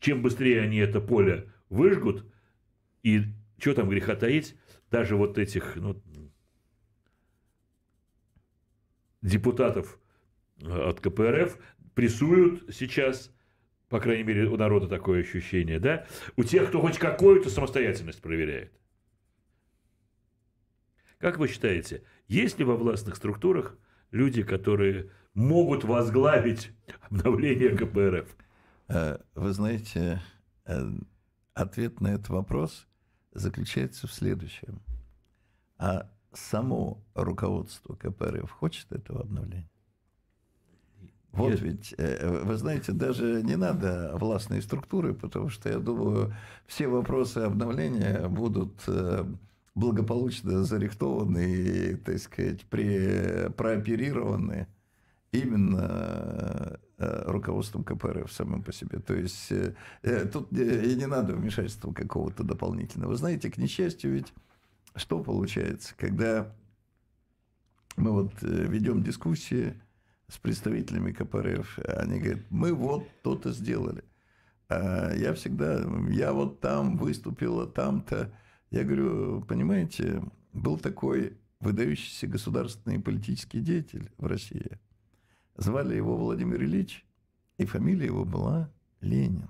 S1: чем быстрее они это поле выжгут, и что там греха таить, даже вот этих ну, депутатов э, от КПРФ прессуют сейчас, по крайней мере, у народа такое ощущение, да, у тех, кто хоть какую-то самостоятельность проверяет. Как вы считаете, есть ли во властных структурах люди, которые могут возглавить обновление КПРФ?
S3: Э, вы знаете, э, ответ на этот вопрос заключается в следующем. А само руководство КПРФ хочет этого обновления? Вот Нет. ведь, э, вы знаете, даже не надо властные структуры, потому что, я думаю, все вопросы обновления будут э, благополучно зарихтованы и, так сказать, при, прооперированы именно э, руководством КПРФ самым по себе. То есть тут и не надо вмешательства какого-то дополнительного. Вы знаете, к несчастью, ведь что получается, когда мы вот э, ведем дискуссии с представителями КПРФ, они говорят, мы вот то-то сделали. А я всегда, я вот там выступила, там-то. Я говорю, понимаете, был такой выдающийся государственный и политический деятель в России. Звали его Владимир Ильич, и фамилия его была Ленин.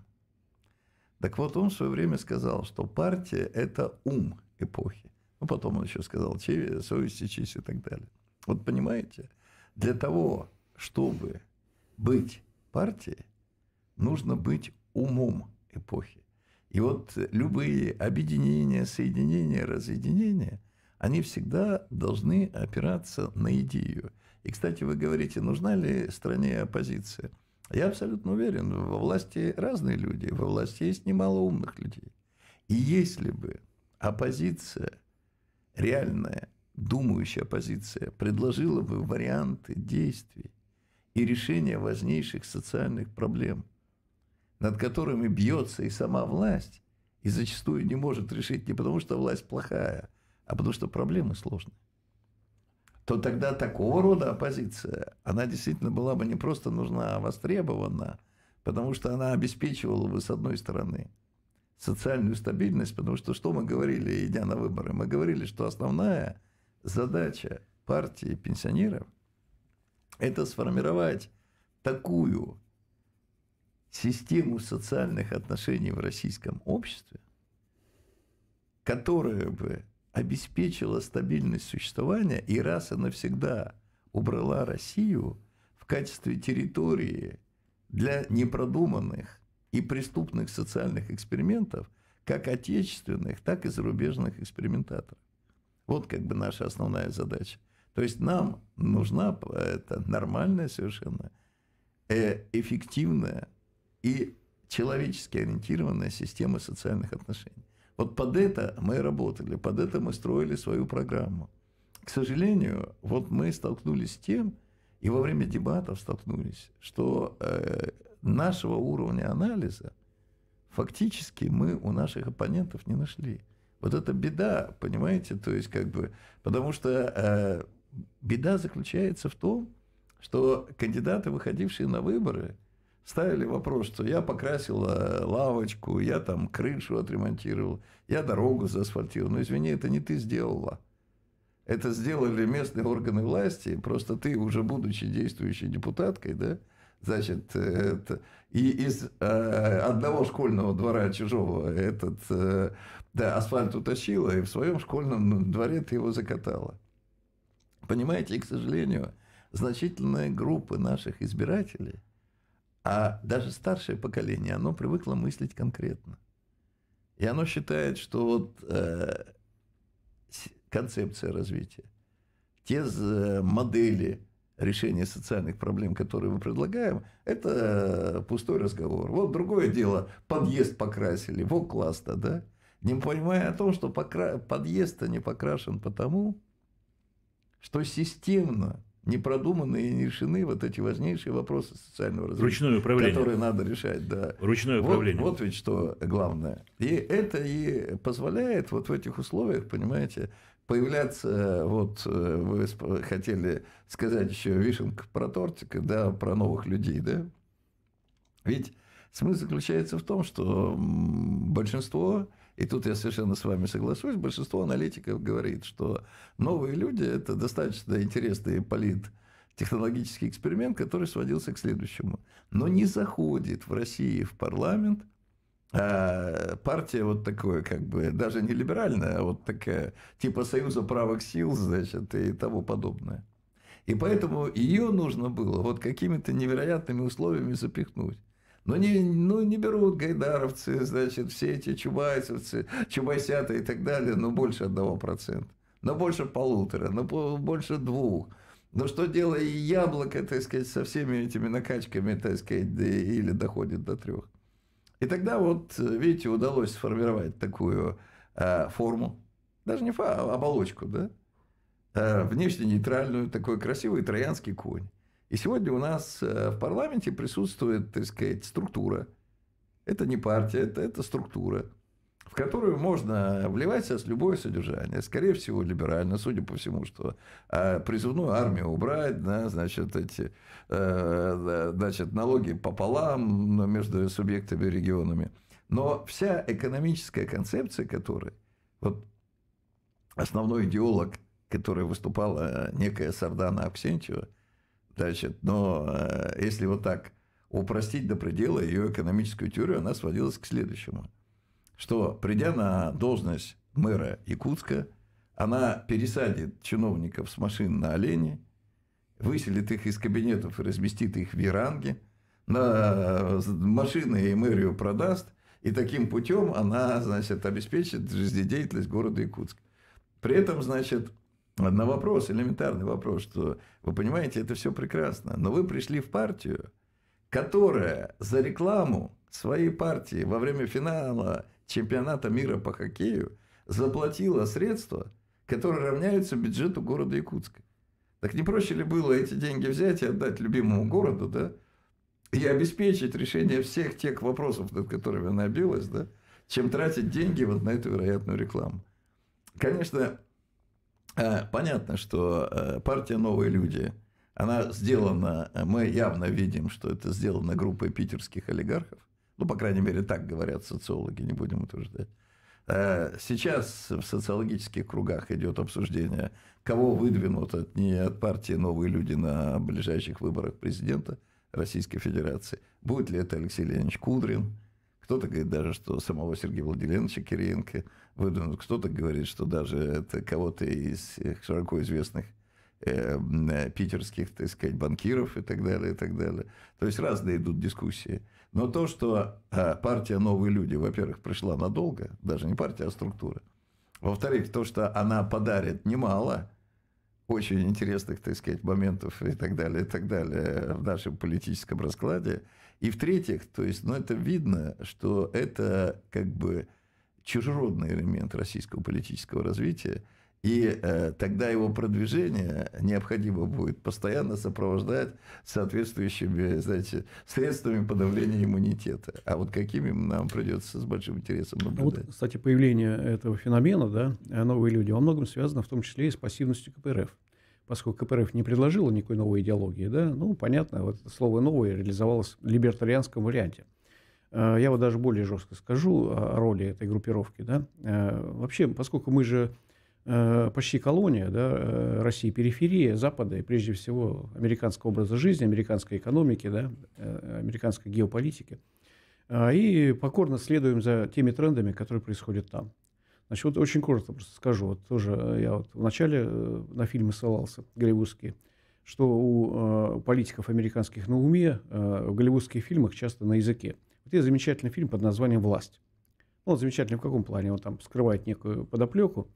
S3: Так вот, он в свое время сказал, что партия – это ум эпохи. Ну, потом он еще сказал, совесть, честь и так далее. Вот понимаете, для того, чтобы быть партией, нужно быть умом эпохи. И вот любые объединения, соединения, разъединения, они всегда должны опираться на идею. И, кстати, вы говорите, нужна ли стране оппозиция? Я абсолютно уверен, во власти разные люди, во власти есть немало умных людей. И если бы оппозиция реальная думающая оппозиция предложила бы варианты действий и решения важнейших социальных проблем, над которыми бьется и сама власть, и зачастую не может решить не потому, что власть плохая, а потому что проблемы сложные, то тогда такого рода оппозиция, она действительно была бы не просто нужна, а востребована, потому что она обеспечивала бы, с одной стороны, социальную стабильность, потому что что мы говорили, идя на выборы? Мы говорили, что основная задача партии пенсионеров – это сформировать такую систему социальных отношений в российском обществе, которая бы обеспечила стабильность существования и раз и навсегда убрала Россию в качестве территории для непродуманных и преступных социальных экспериментов, как отечественных, так и зарубежных экспериментаторов. Вот как бы наша основная задача. То есть нам нужна это нормальная совершенно, э, эффективная и человечески ориентированная система социальных отношений. Вот под это мы работали, под это мы строили свою программу. К сожалению, вот мы столкнулись с тем, и во время дебатов столкнулись, что э, нашего уровня анализа фактически мы у наших оппонентов не нашли. Вот это беда, понимаете, то есть как бы, потому что э, беда заключается в том, что кандидаты, выходившие на выборы, ставили вопрос, что я покрасил лавочку, я там крышу отремонтировал, я дорогу заасфальтировал. Но извини, это не ты сделала. Это сделали местные органы власти, просто ты, уже будучи действующей депутаткой, да, значит, это, и из э, одного школьного двора чужого этот э, да, асфальт утащила, и в своем школьном дворе ты его закатала. Понимаете, и, к сожалению, значительная группа наших избирателей, а даже старшее поколение, оно привыкло мыслить конкретно. И оно считает, что вот э, концепция развития, те модели решения социальных проблем, которые мы предлагаем, это пустой разговор. Вот другое дело, подъезд покрасили, вот классно, да? Не понимая о том, что подъезд-то не покрашен потому, что системно не продуманы и не решены вот эти важнейшие вопросы социального развития.
S1: Ручное управление.
S3: Которые надо решать, да.
S1: Ручное
S3: вот,
S1: управление.
S3: Вот ведь что главное. И это и позволяет вот в этих условиях, понимаете, появляться, вот вы хотели сказать еще вишенка про тортик, да, про новых людей, да. Ведь смысл заключается в том, что большинство и тут я совершенно с вами соглашусь, большинство аналитиков говорит, что новые люди – это достаточно интересный полит технологический эксперимент, который сводился к следующему. Но не заходит в России в парламент а партия вот такое, как бы, даже не либеральная, а вот такая, типа Союза правых сил, значит, и тому подобное. И поэтому ее нужно было вот какими-то невероятными условиями запихнуть. Но не, ну, не берут гайдаровцы, значит, все эти чубайсовцы, чубайсята и так далее, но больше одного процента. Но больше полутора, но больше двух. Но что дело и яблоко, так сказать, со всеми этими накачками, так сказать, или доходит до трех. И тогда вот, видите, удалось сформировать такую э, форму, даже не фа, а оболочку, да, э, внешне нейтральную, такой красивый троянский конь. И сегодня у нас э, в парламенте присутствует, так сказать, структура. Это не партия, это, это структура, которую можно вливать сейчас любое содержание. Скорее всего, либерально, судя по всему, что а призывную армию убрать, да, значит, эти, э, значит, налоги пополам между субъектами и регионами. Но вся экономическая концепция которой, вот основной идеолог, который выступала некая Сардана Аксентьева, Значит, но э, если вот так упростить до предела ее экономическую теорию, она сводилась к следующему. Что, придя на должность мэра Якутска, она пересадит чиновников с машин на олени, выселит их из кабинетов и разместит их в веранге, на машины и мэрию продаст, и таким путем она, значит, обеспечит жизнедеятельность города Якутск. При этом, значит, на вопрос, элементарный вопрос, что вы понимаете, это все прекрасно, но вы пришли в партию, которая за рекламу своей партии во время финала чемпионата мира по хоккею заплатила средства, которые равняются бюджету города Якутска. Так не проще ли было эти деньги взять и отдать любимому городу, да, и обеспечить решение всех тех вопросов, над которыми она билась, да, чем тратить деньги вот на эту вероятную рекламу. Конечно, Э, понятно, что э, партия «Новые люди», она сделана, мы явно видим, что это сделано группой питерских олигархов. Ну, по крайней мере, так говорят социологи, не будем утверждать. Э, сейчас в социологических кругах идет обсуждение, кого выдвинут от, не от партии «Новые люди» на ближайших выборах президента Российской Федерации. Будет ли это Алексей Леонидович Кудрин, кто-то говорит даже, что самого Сергея Владимировича Кириенко выдвинут. Кто-то говорит, что даже это кого-то из широко известных э, э, питерских, так сказать, банкиров и так далее, и так далее. То есть разные идут дискуссии. Но то, что э, партия «Новые люди», во-первых, пришла надолго, даже не партия, а структура. Во-вторых, то, что она подарит немало очень интересных, так сказать, моментов и так далее, и так далее в нашем политическом раскладе. И в-третьих, то есть, ну, это видно, что это как бы чужеродный элемент российского политического развития, и э, тогда его продвижение необходимо будет постоянно сопровождать соответствующими, знаете, средствами подавления иммунитета. А вот какими нам придется с большим интересом
S2: Ну
S3: наблюдать.
S2: Вот, кстати, появление этого феномена, да, новые люди, во многом связано в том числе и с пассивностью КПРФ. Поскольку КПРФ не предложила никакой новой идеологии, да, ну, понятно, вот слово «новое» реализовалось в либертарианском варианте. Э, Я вот даже более жестко скажу о роли этой группировки. Да. Э, Вообще, поскольку мы же э, почти колония да, э, России, периферия Запада, и прежде всего американского образа жизни, американской экономики, да, э, американской геополитики, а, и покорно следуем за теми трендами, которые происходят там. Значит, вот очень коротко просто скажу. Вот тоже э, я вот вначале э, на фильмы ссылался, голливудские, что у э, политиков американских на уме э, в голливудских фильмах часто на языке. Вот есть замечательный фильм под названием «Власть». Ну, он замечательный в каком плане? Он там скрывает некую подоплеку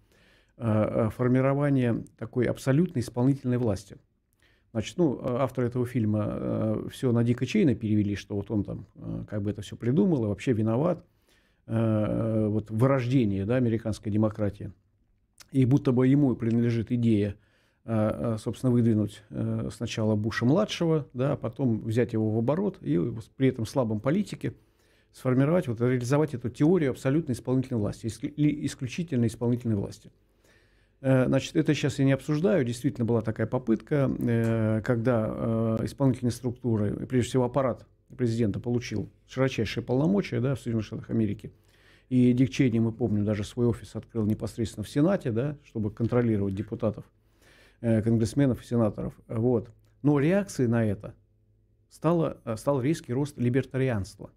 S2: э, э, формирования такой абсолютной исполнительной власти. Значит, ну, э, авторы этого фильма все на Дика Чейна перевели, что вот он там э, как бы это все придумал и вообще виноват э, вот в вырождении да, американской демократии. И будто бы ему принадлежит идея, э, э, собственно, выдвинуть э, сначала Буша-младшего, да, а потом взять его в оборот и при этом слабом политике сформировать, вот, реализовать эту теорию абсолютной исполнительной власти, иск- или исключительной исполнительной власти. Э, Значит, это сейчас я не обсуждаю. Действительно была такая попытка, э, когда э, исполнительные структуры, прежде всего аппарат президента получил широчайшие полномочия да, в Соединенных Штатах Америки. И Дик Чейни, мы помним, даже свой офис открыл непосредственно в Сенате, да, чтобы контролировать депутатов, конгрессменов и сенаторов. Вот. Но реакцией на это стало, стал резкий рост либертарианства.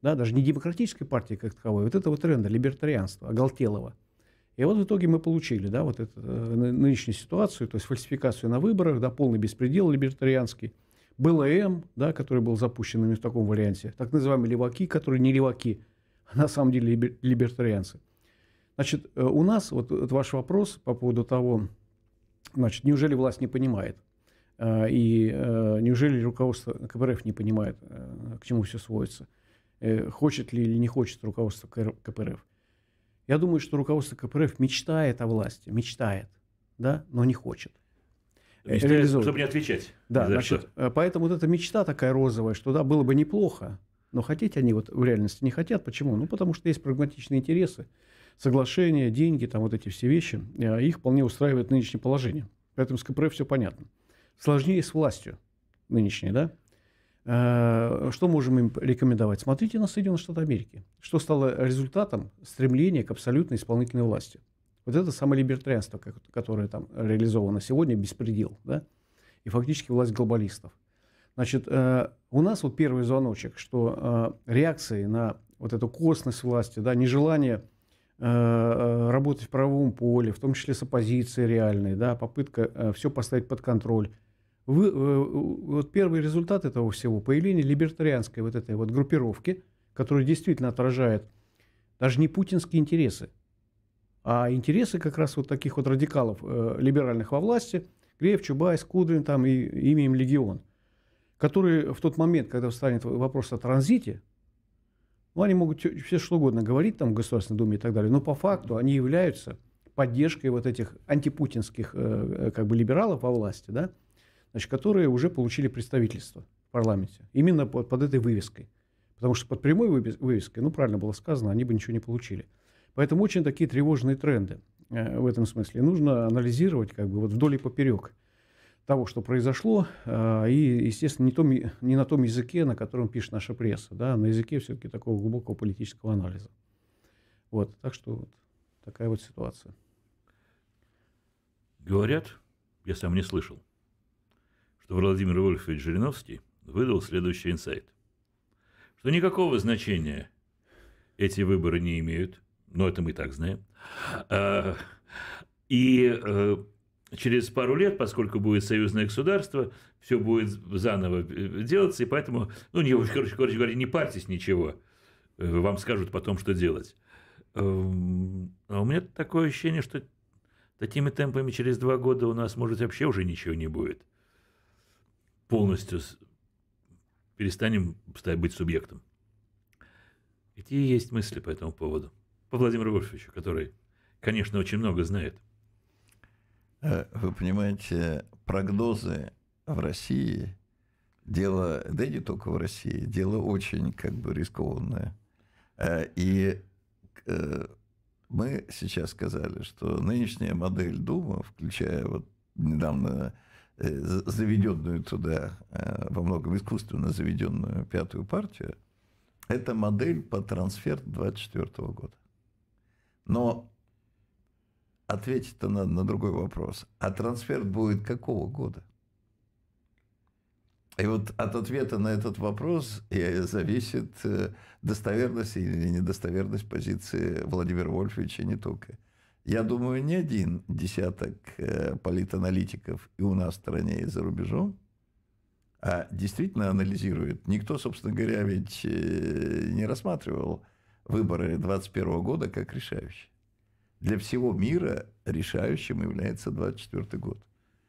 S2: Да, даже не демократической партии как таковой, вот этого тренда либертарианства, оголтелого. И вот в итоге мы получили, да, вот эту э, ны- нынешнюю ситуацию, то есть фальсификацию на выборах, да, полный беспредел либертарианский, БЛМ, да, который был запущен именно в таком варианте, так называемые леваки, которые не леваки, а на самом деле либер- либертарианцы. Значит, э, у нас, вот, вот ваш вопрос по поводу того, значит, неужели власть не понимает, э, и неужели руководство КПРФ не понимает, к чему все сводится, хочет ли или не хочет руководство КПРФ. Я думаю, что руководство КПРФ мечтает о власти, мечтает, да, но не хочет. Э,
S1: Мечтает,
S2: реализовывать.
S1: чтобы не отвечать.
S2: Да, значит,
S1: что.
S2: э, поэтому вот эта мечта такая розовая, что да, было бы неплохо, но хотеть они вот в реальности не хотят. Почему? Ну, потому что есть прагматичные интересы, соглашения, деньги, там вот эти все вещи, э, их вполне устраивает нынешнее положение. Поэтому с КПРФ все понятно. Сложнее с властью нынешней, да? Э, Что можем им рекомендовать? Смотрите на Соединенные Штаты Америки. Что стало результатом стремления к абсолютной исполнительной власти? Вот это самое либертарианство, как- которое там реализовано сегодня, беспредел, да? И фактически власть глобалистов. Значит, э, у нас вот первый звоночек, что э, реакции на вот эту косность власти, да, нежелание работать в правовом поле, в том числе с оппозицией реальной, да, попытка все поставить под контроль. Вы, э, вот первый результат этого всего появление либертарианской вот этой вот группировки, которая действительно отражает даже не путинские интересы, а интересы как раз вот таких вот радикалов э, либеральных во власти, Греев, Чубайс, Кудрин там и имя им легион, которые в тот момент, когда встанет вопрос о транзите, ну, они могут все что угодно говорить там в Государственной Думе и так далее, но по факту они являются поддержкой вот этих антипутинских э, э, как бы либералов во власти, да, значит, которые уже получили представительство в парламенте. Именно под, под этой вывеской. Потому что под прямой вывес- вывеской, ну, правильно было сказано, они бы ничего не получили. Поэтому очень такие тревожные тренды э, в этом смысле. Нужно анализировать как бы вот вдоль и поперек того, что произошло, э, и, естественно, не, том, не на том языке, на котором пишет наша пресса, да, на языке все-таки такого глубокого политического анализа. Вот, так что вот такая вот ситуация.
S1: Говорят, я сам не слышал, что Владимир Вольфович Жириновский выдал следующий инсайт. Что никакого значения эти выборы не имеют, но это мы и так знаем. А, И э, через пару лет, поскольку будет союзное государство, все будет заново э, делаться, и поэтому, ну, не, короче, короче говоря, не парьтесь ничего, э, вам скажут потом, что делать. Эм, а у меня такое ощущение, что такими темпами через два года у нас, может, вообще уже ничего не будет. Полностью перестанем быть субъектом. Какие есть мысли по этому поводу? По Владимиру Вольфовичу, который, конечно, очень много знает.
S3: Э, вы понимаете, прогнозы в России дело, да и не только в России, дело очень как бы рискованное. Э, и э, мы сейчас сказали, что нынешняя модель Дума, включая вот недавно заведенную туда, во многом искусственно заведенную пятую партию, это модель по трансфер 24 года. Но ответить-то надо на другой вопрос. А трансфер будет какого года? И вот от ответа на этот вопрос зависит э, достоверность или недостоверность позиции Владимира Вольфовича не только. Я думаю, не один десяток э, политаналитиков и у нас в стране, и за рубежом, а действительно анализирует. Никто, собственно говоря, ведь э, не рассматривал выборы 2021 года как решающие для всего мира решающим является 24 год.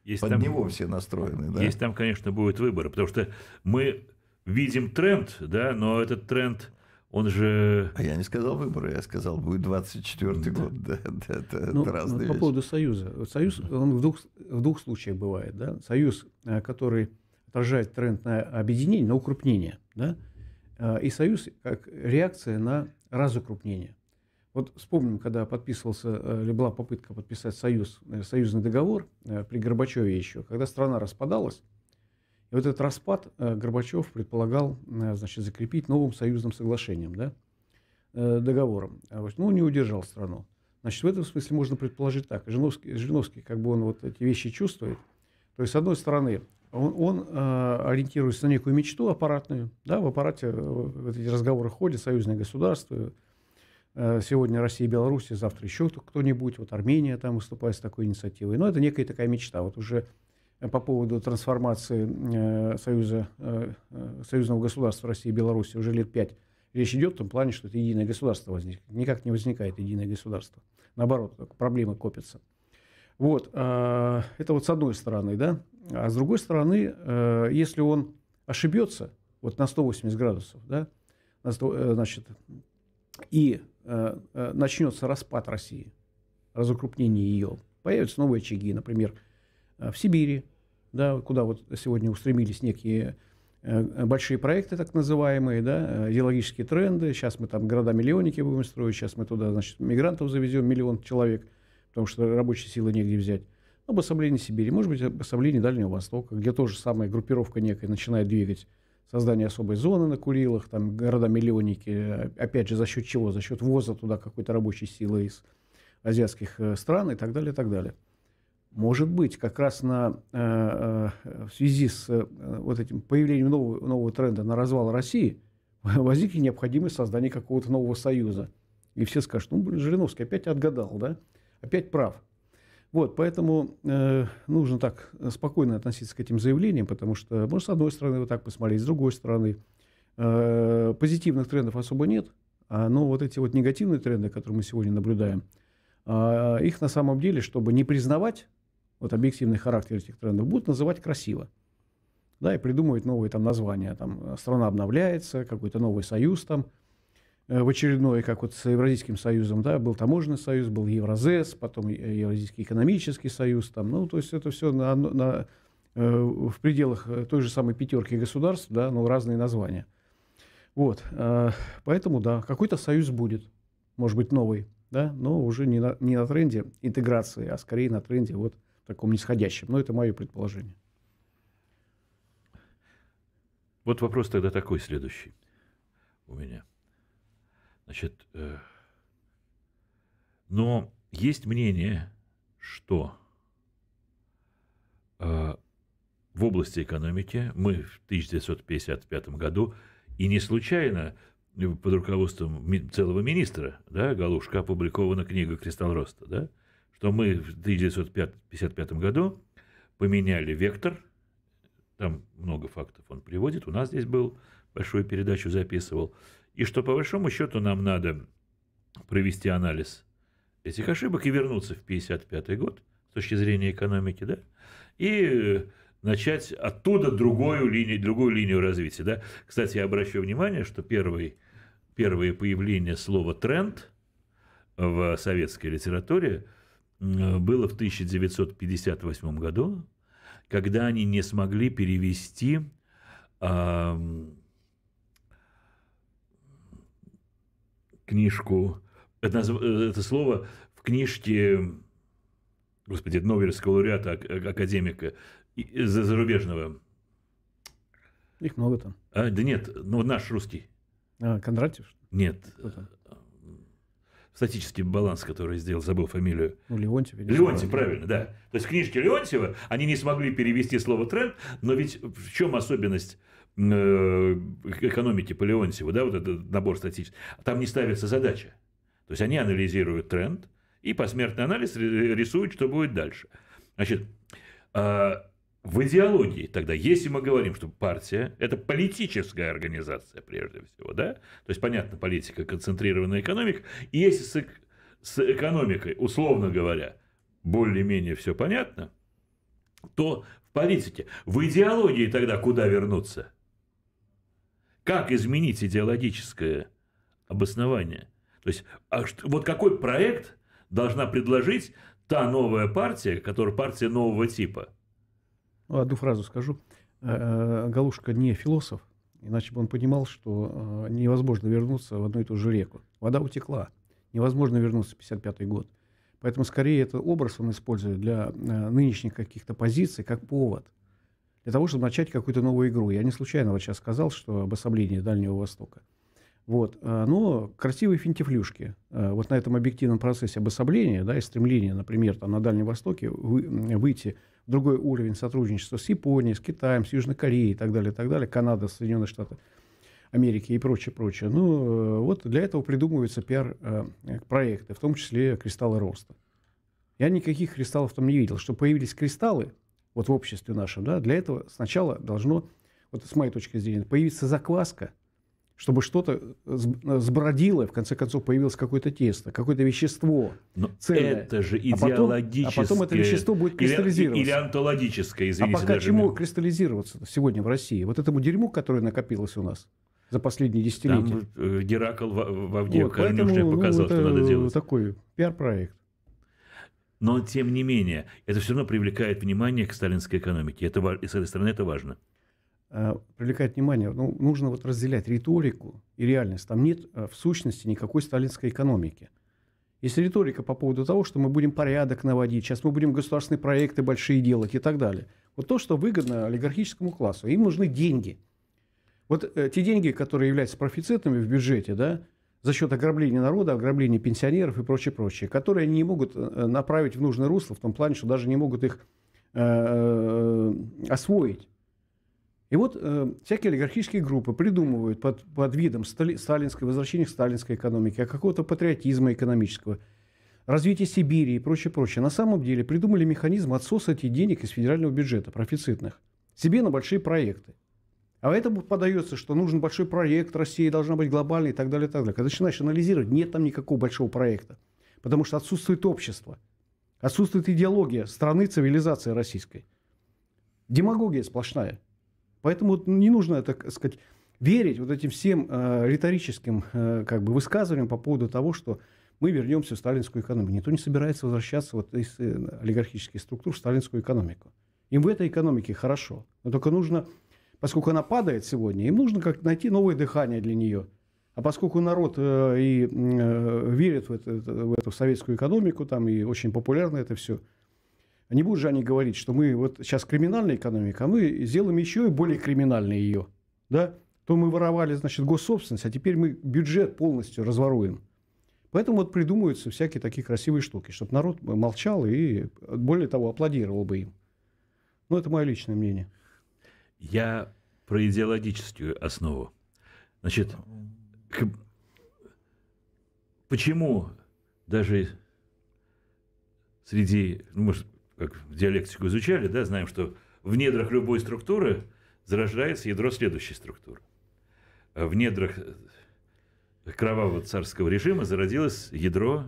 S3: Есть Под там, него все настроены.
S1: Да? Есть там, конечно, будет выборы, потому что мы видим тренд, да, но этот тренд, он же...
S3: А я не сказал выборы, я сказал, будет 24 да. год. <laughs> Да, да, это,
S2: ну,
S3: разные
S2: По
S3: вещи.
S2: поводу Союза. Союз, он в двух, в двух случаях бывает. Да? Союз, э, который отражает тренд на объединение, на укрупнение, да? Э, и союз как реакция на разукрупнение. Вот вспомним, когда подписывался, э, или была попытка подписать союз, союзный договор при Горбачеве еще, когда страна распадалась, и вот этот распад Горбачев предполагал значит, закрепить новым союзным соглашением, да, договором. А ну, не удержал страну. Значит, в этом смысле можно предположить так. Жириновский, Жириновский как бы он вот эти вещи чувствует. То есть, с одной стороны, он, он э, ориентируется на некую мечту аппаратную. Да, в аппарате вот эти разговоры ходят, союзное государство, Э, сегодня Россия и Беларусь, завтра еще кто-нибудь, вот Армения там выступает с такой инициативой. Но это некая такая мечта. Вот уже э, по поводу трансформации э, Союза, союзного государства России и Беларуси уже лет пять речь идет в том плане, что это единое государство возникнет. Никак не возникает единое государство. Наоборот, проблемы копятся. Вот, это вот с одной стороны, да. А с другой стороны, если он ошибется вот на 180 градусов, да, значит, и э, э, начнется распад России, разукрупнение ее, появятся новые очаги, например, э, в Сибири, да, куда вот сегодня устремились некие э, большие проекты, так называемые, да, идеологические тренды. Сейчас мы там города-миллионники будем строить, сейчас мы туда, значит, мигрантов завезем, миллион человек, потому что рабочей силы негде взять. Обособление Сибири, может быть, обособление Дальнего Востока, где тоже самая группировка некая начинает двигать создание особой зоны на Курилах, там города-миллионники, опять же, за счет чего? За счет ввоза туда какой-то рабочей силы из азиатских э, стран и так далее, и так далее. Может быть, как раз на, э, э, в связи с вот этим появлением нового, нового тренда на развал России <laughs> возникнет необходимость создания какого-то нового союза. И все скажут, ну, блин, Жириновский опять отгадал, да? Опять прав. Вот, поэтому э, нужно так спокойно относиться к этим заявлениям, потому что, может, с одной стороны, вот так посмотреть, с другой стороны, э, позитивных трендов особо нет, а, но вот эти вот негативные тренды, которые мы сегодня наблюдаем, э, их на самом деле, чтобы не признавать вот объективный характер этих трендов, будут называть красиво. Да, и придумывать новые там названия. Там страна обновляется, какой-то новый союз там – Э, в очередной, как вот с Евразийским союзом, да, был таможенный союз, был Евразес, потом Евразийский экономический союз, там, ну, то есть это все на, на, э, в пределах той же самой пятерки государств, да, но разные названия. Вот, э, поэтому, да, какой-то союз будет, может быть, новый, да, но уже не на, не на тренде интеграции, а скорее на тренде вот таком нисходящем. Но это мое предположение.
S1: Вот вопрос тогда такой следующий у меня – Значит, э, но есть мнение, что э, в области экономики мы в 1955 году и не случайно под руководством целого министра, да, Галушка, опубликована книга «Кристалл роста», да, что мы в 1955 году поменяли вектор, там много фактов он приводит, у нас здесь был, большую передачу записывал, и что по большому счету нам надо провести анализ этих ошибок и вернуться в 1955 год с точки зрения экономики, да, и начать оттуда другую линию, другую линию развития. Да? Кстати, я обращу внимание, что первый, первое появление слова «тренд» в советской литературе было в 1958 году, когда они не смогли перевести э, книжку, это, это слово в книжке, господи, Нобелевского лауреата, академика зарубежного.
S2: Их много там.
S1: А, да нет, ну наш русский.
S2: А, Кондратьев?
S1: Нет. Статический баланс, который сделал, забыл фамилию.
S2: Ну, Леонтьев.
S1: Леонтьев, правильно, да. То есть в книжке Леонтьева они не смогли перевести слово тренд, но ведь в чем особенность э, экономики по Леонтьеву, да, вот этот набор статистики, там не ставится задача. То есть они анализируют тренд, и посмертный анализ рисуют, что будет дальше. Значит, а, в идеологии тогда, если мы говорим, что партия – это политическая организация прежде всего, да, то есть, понятно, политика, концентрированная экономика, и если с, с экономикой, условно говоря, более-менее все понятно, то в политике, в идеологии тогда куда вернуться? Как изменить идеологическое обоснование? То есть, а что, вот какой проект должна предложить та новая партия, которая партия нового типа –
S2: одну фразу скажу. Э, э, Галушка не философ, иначе бы он понимал, что э, невозможно вернуться в одну и ту же реку. Вода утекла. Невозможно вернуться в 55 год. Поэтому скорее этот образ он использует для нынешних каких-то позиций как повод. Для того, чтобы начать какую-то новую игру. Я не случайно вот сейчас сказал, что обособление Дальнего Востока. Вот. Но красивые финтифлюшки. Вот на этом объективном процессе обособления да, и стремления, например, там, на Дальнем Востоке выйти другой уровень сотрудничества с Японией, с Китаем, с Южной Кореей и так далее, и так далее, Канада, Соединенные Штаты Америки и прочее, прочее. Ну, э, вот для этого придумываются пиар-проекты, в том числе кристаллы роста. Я никаких кристаллов там не видел. Что появились кристаллы, вот в обществе нашем, да, для этого сначала должно, вот с моей точки зрения, появиться закваска – чтобы что-то сбродило, в конце концов появилось какое-то тесто, какое-то вещество
S1: Но цельное. это же идеологическое.
S2: А потом, а потом это вещество будет кристаллизироваться.
S1: Или, или антологическое, извините.
S2: А пока чему меня. кристаллизироваться сегодня в России? Вот этому дерьму, которое накопилось у нас за последние десятилетия. Там
S1: э, Геракл в, Авдеевке вот, уже показал, ну, что надо делать.
S2: такой пиар-проект.
S1: Но, тем не менее, это все равно привлекает внимание к сталинской экономике. Это, с этой стороны это важно.
S2: Э, привлекает внимание, ну, нужно вот разделять риторику и реальность. Там нет э, в сущности никакой сталинской экономики. Есть риторика по поводу того, что мы будем порядок наводить, сейчас мы будем государственные проекты большие делать и так далее. Вот то, что выгодно олигархическому классу. Им нужны деньги. Вот э, те деньги, которые являются профицитами в бюджете, да, за счет ограбления народа, ограбления пенсионеров и прочее, прочее, которые они не могут э, направить в нужное русло, в том плане, что даже не могут их э, освоить. И вот э, всякие олигархические группы придумывают под, под видом стали, сталинской, возвращения к сталинской экономике, какого-то патриотизма экономического, развития Сибири и прочее, прочее. На самом деле придумали механизм отсоса этих денег из федерального бюджета, профицитных, себе на большие проекты. А этому подается, что нужен большой проект, Россия должна быть глобальной и так далее, и так далее. Когда начинаешь анализировать, нет там никакого большого проекта. Потому что отсутствует общество, отсутствует идеология страны, цивилизации российской. Демагогия сплошная. Поэтому не нужно, так сказать, верить вот этим всем э, риторическим э, как бы высказываниям по поводу того, что мы вернемся в сталинскую экономику. Никто не собирается возвращаться вот из э, олигархических структур в сталинскую экономику. Им в этой экономике хорошо. Но только нужно, поскольку она падает сегодня, им нужно как найти новое дыхание для нее. А поскольку народ э, и э, верит в, это, в эту советскую экономику, там и очень популярно это все – не будут же они говорить, что мы вот сейчас криминальная экономика, а мы сделаем еще и более криминальной ее. Да? То мы воровали, значит, госсобственность, а теперь мы бюджет полностью разворуем. Поэтому вот придумываются всякие такие красивые штуки, чтобы народ молчал и, более того, аплодировал бы им. Ну, это мое личное мнение.
S1: Я про идеологическую основу. Значит, почему даже среди, ну, может, как диалектику изучали, да, знаем, что в недрах любой структуры зарождается ядро следующей структуры. А в недрах кровавого царского режима зародилось ядро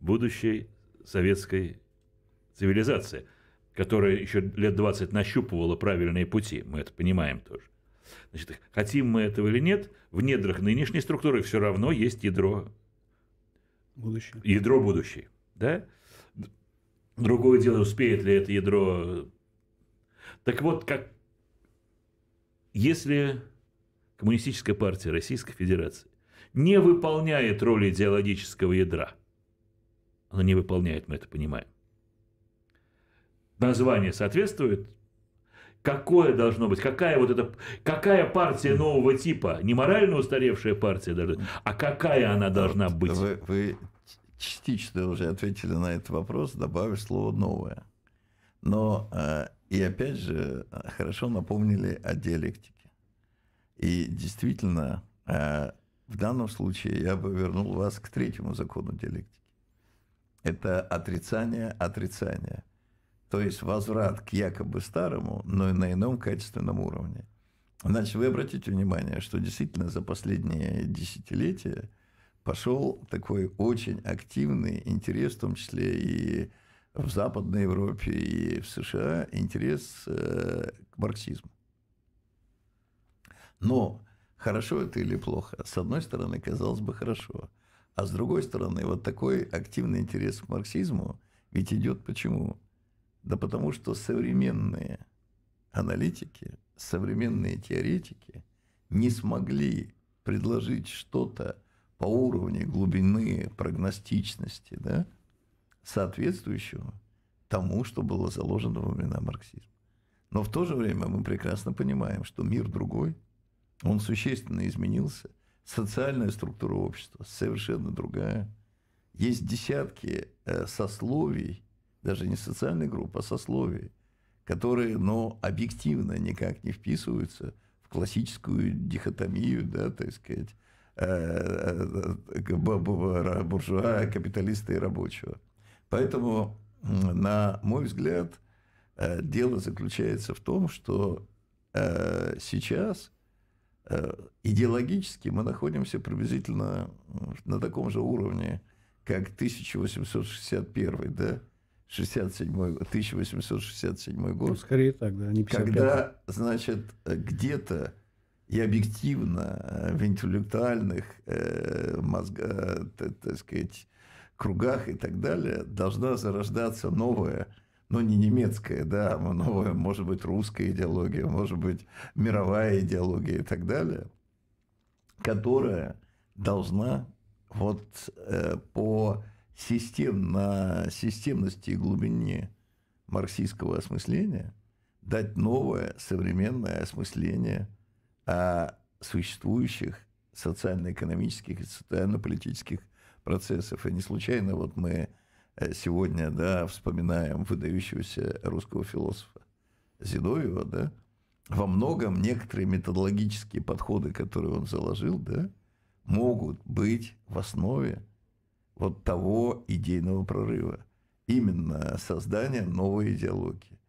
S1: будущей советской цивилизации, которая еще лет 20 нащупывала правильные пути, мы это понимаем тоже. Значит, хотим мы этого или нет, в недрах нынешней структуры все равно есть ядро будущее. Ядро будущее. Да? Другое дело, успеет ли это ядро. Так вот, как если Коммунистическая партия Российской Федерации не выполняет роль идеологического ядра, она не выполняет, мы это понимаем. Название соответствует какое должно быть, какая вот эта, какая партия нового типа, не морально устаревшая партия даже, а какая она должна быть?
S3: Вы, вы частично уже ответили на этот вопрос, добавив слово «новое». Но э, и опять же хорошо напомнили о диалектике. И действительно, э, в данном случае я бы вернул вас к третьему закону диалектики. Это отрицание отрицания. То есть возврат к якобы старому, но и на ином качественном уровне. Значит, вы обратите внимание, что действительно за последние десятилетия пошел такой очень активный интерес, в том числе и в Западной Европе, и в США, интерес э, к марксизму. Но хорошо это или плохо? С одной стороны, казалось бы, хорошо. А с другой стороны, вот такой активный интерес к марксизму ведь идет почему? Да потому что современные аналитики, современные теоретики не смогли предложить что-то по уровню глубины прогностичности, да, соответствующего тому, что было заложено во времена марксизма. Но в то же время мы прекрасно понимаем, что мир другой, он существенно изменился, социальная структура общества совершенно другая. Есть десятки э, сословий, даже не социальных групп, а сословий, которые, но объективно никак не вписываются в классическую дихотомию, да, так сказать, буржуа, капиталиста и рабочего. Поэтому, на мой взгляд, э, дело заключается в том, что сейчас идеологически мы находимся приблизительно на таком же уровне, как 1861, да, 67 1867 год. Ну,
S2: скорее так, да, не
S3: 55 Когда, значит, где-то и объективно э, в интеллектуальных э, мозга, так, так сказать, кругах и так далее должна зарождаться новая, но не немецкая, да, а новая, может быть, русская идеология, может быть, мировая идеология и так далее, которая должна вот э, по систем, на системности и глубине марксистского осмысления дать новое современное осмысление о существующих социально-экономических и социально-политических процессов. И не случайно вот мы э, сегодня да, вспоминаем выдающегося русского философа Зиновьева, да, во многом некоторые методологические подходы, которые он заложил, да, могут быть в основе вот того идейного прорыва. Именно создание новой идеологии.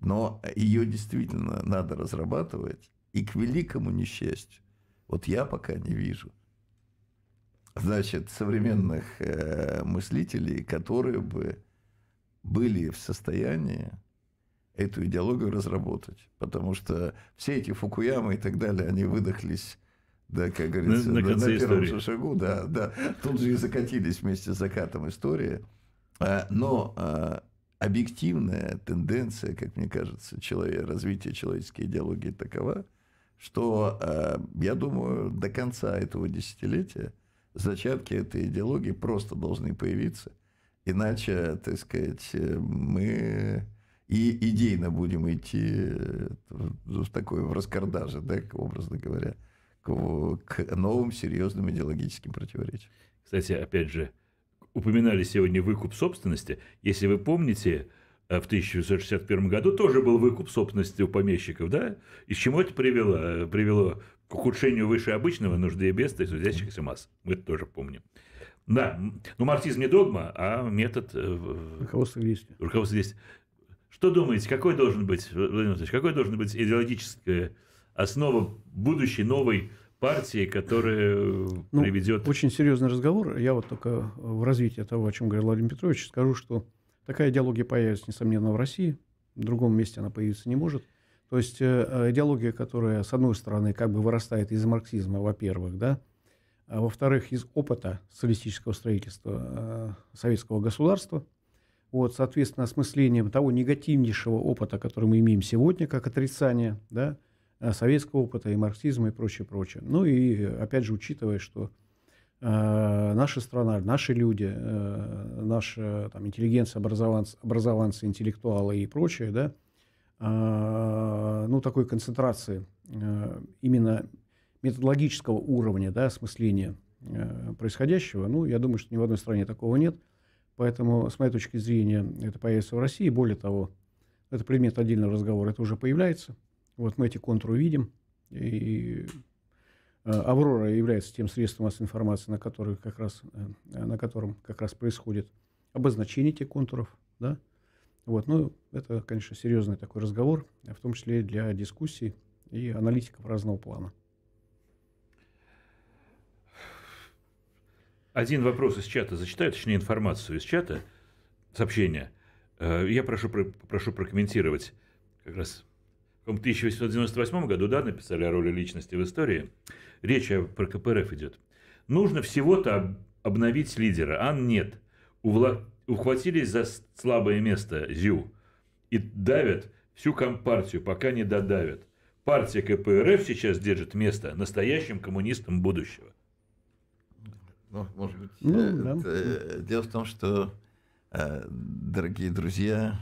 S3: Но ее действительно надо разрабатывать. И к великому несчастью, вот я пока не вижу, значит, современных э, мыслителей, которые бы были в состоянии эту идеологию разработать. Потому что все эти Фукуямы и так далее, они выдохлись да, как говорится, на, на, на первом истории. шагу, да, да. Тут же и закатились вместе с закатом истории. А, но а, объективная тенденция, как мне кажется, человек, развития человеческой идеологии такова, что, а, я думаю, до конца этого десятилетия зачатки этой идеологии просто должны появиться. Иначе, так сказать, мы и идейно будем идти в такой в раскардаже, да, образно говоря к новым серьезным идеологическим противоречиям.
S1: Кстати, опять же, упоминали сегодня выкуп собственности. Если вы помните, э, в 1961 году тоже был выкуп собственности у помещиков, да? И к чему это привело? Привело к ухудшению выше обычного нужды и есть трудящихся масс. Мы это тоже помним. Да, ну марксизм не догма, а метод э,
S2: руководства действия.
S1: Руководство действия. Что думаете, какой должен быть, Владимир Владимирович, какой должен быть идеологическая основа будущей новой партии, которая ну, приведет...
S2: Очень серьезный разговор. Я вот только в развитии того, о чем говорил Владимир Петрович, скажу, что такая идеология появится, несомненно, в России. В другом месте она появиться не может. То есть э, идеология, которая, с одной стороны, как бы вырастает из марксизма, во-первых, да, а во-вторых, из опыта социалистического строительства э, советского государства, вот, соответственно, осмыслением того негативнейшего опыта, который мы имеем сегодня, как отрицание да, э, советского опыта и марксизма и прочее, прочее. Ну и, опять же, учитывая, что э, наша страна, наши люди, э, наша там, интеллигенция, образованцы, образованцы, интеллектуалы и прочее, да, э, ну, такой концентрации именно методологического уровня да, осмысления происходящего, ну, я думаю, что ни в одной стране такого нет. Поэтому, с моей точки зрения, это появится в России. Более того, это предмет отдельного разговора, это уже появляется. Вот мы эти контуры видим. И Аврора является тем средством массовой информации, на, который как раз, э, на котором как раз происходит обозначение этих контуров. Да? Вот, ну, это, конечно, серьезный такой разговор, в том числе для дискуссий и аналитиков разного плана.
S1: Один вопрос из чата зачитаю, точнее информацию из чата, сообщение. Э, я прошу, прошу прокомментировать. Как раз в 1898 году, да, написали о роли личности в истории. Речь про КПРФ идет. Нужно всего-то обновить лидера, а нет. Увла... Ухватились за слабое место ЗЮ и давят всю компартию, пока не додавят. Партия КПРФ сейчас держит место настоящим коммунистам будущего.
S3: Ну, может быть. Ну, э, да. э, дело в том, что, э, дорогие друзья,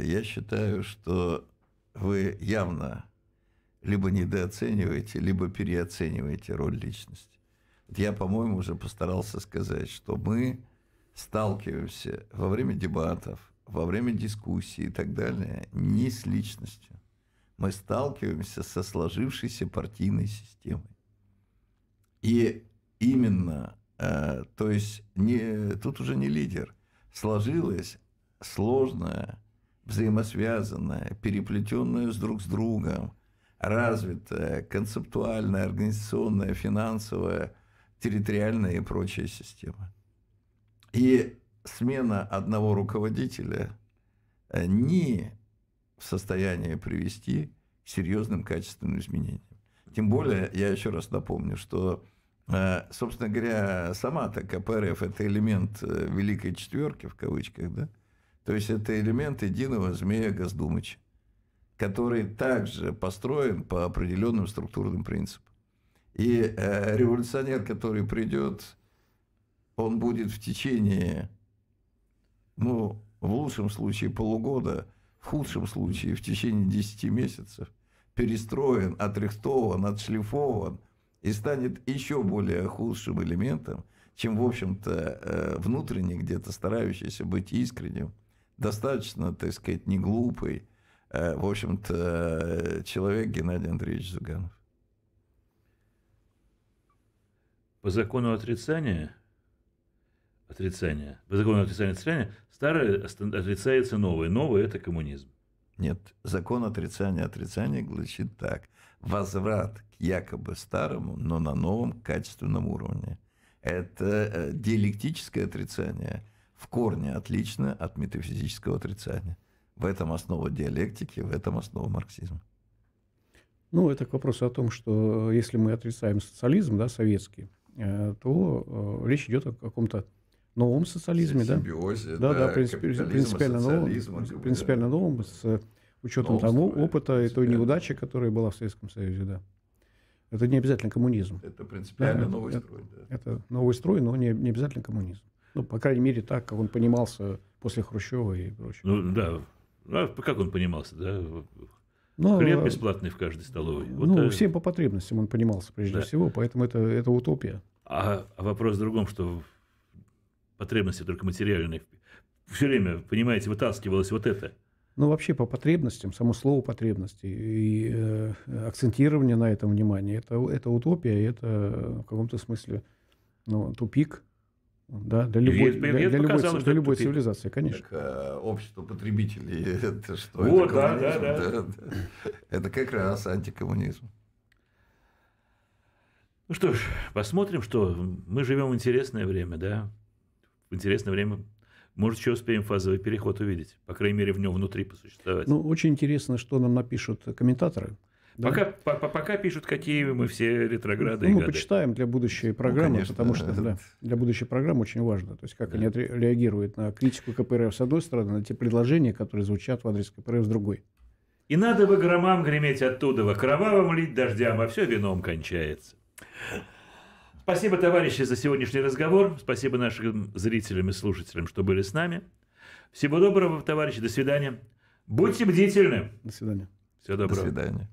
S3: я считаю, что вы явно либо недооцениваете, либо переоцениваете роль личности. Вот я, по-моему, уже постарался сказать, что мы сталкиваемся во время дебатов, во время дискуссий и так далее не с личностью. Мы сталкиваемся со сложившейся партийной системой. И именно Э, то есть не, тут уже не лидер. Сложилась сложная, взаимосвязанная, переплетенная с друг с другом, развитая, концептуальная, организационная, финансовая, территориальная и прочая система. И смена одного руководителя э, не в состоянии привести к серьезным качественным изменениям. Тем более, я еще раз напомню, что Э, собственно говоря, сама-то КПРФ – это элемент э, Великой Четверки, в кавычках, да? То есть, это элемент единого змея Госдумыча, который также построен по определенным структурным принципам. И э, революционер, который придет, он будет в течение, ну, в лучшем случае полугода, в худшем случае в течение 10 месяцев перестроен, отрихтован, отшлифован – и станет еще более худшим элементом, чем, в общем-то, э, внутренне где-то старающийся быть искренним, достаточно, так сказать, не глупый, э, в общем-то, человек Геннадий Андреевич Зюганов.
S1: По закону отрицания, отрицания, по закону отрицания отрицания, старое отрицается новое. Новое – это коммунизм.
S3: Нет, закон отрицания отрицания гласит так. Возврат к якобы старому, но на новом качественном уровне. Это э, диалектическое отрицание в корне отлично от метафизического отрицания. В этом основа диалектики, в этом основа марксизма.
S2: Ну, это к вопросу о том, что если мы отрицаем социализм, да, советский, э, то э, речь идет о каком-то новом социализме, да?
S3: Симбиозе,
S2: да, да, да принципиально новом, принципиально новом с учетом того опыта и той неудачи, которая была в Советском Союзе, да. Это не обязательно коммунизм.
S3: Это принципиально да, новый это, строй,
S2: да. Это новый строй, но не, не обязательно коммунизм. Ну, по крайней мере, так, как он понимался после Хрущева и прочего.
S1: Ну, да. А как он понимался, да? Ну, Хлеб а бесплатный в каждой столовой.
S2: Вот ну, это... всем по потребностям он понимался прежде да. всего, поэтому это, это утопия.
S1: А, а вопрос в другом, что потребности только материальные. Все время, понимаете, вытаскивалось вот это.
S2: Ну, вообще по потребностям, само слово потребности и э, акцентирование на этом внимание, это, это утопия, это в каком-то смысле ну, тупик. Да, для любой,
S1: Вет-
S2: для, для любой, для любой цивилизации, конечно.
S3: Так, э, общество потребителей, <laughs> это что?
S1: Вот,
S3: это
S1: да, да,
S3: коммунизм? да. Это как раз антикоммунизм.
S1: Ну что ж, посмотрим, что мы живем в интересное время, да. В интересное время, может, еще успеем фазовый переход увидеть. По крайней мере, в нем внутри посуществовать.
S2: Ну, очень интересно, что нам напишут комментаторы. Да.
S1: пока, по- по- пока пишут, какие мы все ретрограды
S2: Ну,
S1: и
S2: мы
S1: гады.
S2: почитаем для будущей программы,
S3: конечно,
S2: потому что
S3: да.
S2: да, для будущей программы очень важно. То есть, как они отре- реагируют на критику КПРФ с одной стороны, на те предложения, которые звучат в адрес КПРФ с другой.
S1: И надо бы громам греметь оттуда, во кровавом лить дождям, а все вином кончается. Спасибо, товарищи, за сегодняшний разговор. Спасибо нашим зрителям и слушателям, что были с нами. Всего доброго, товарищи. До свидания. Будьте бдительны.
S2: До свидания.
S1: Всего
S3: До
S1: доброго.
S3: свидания.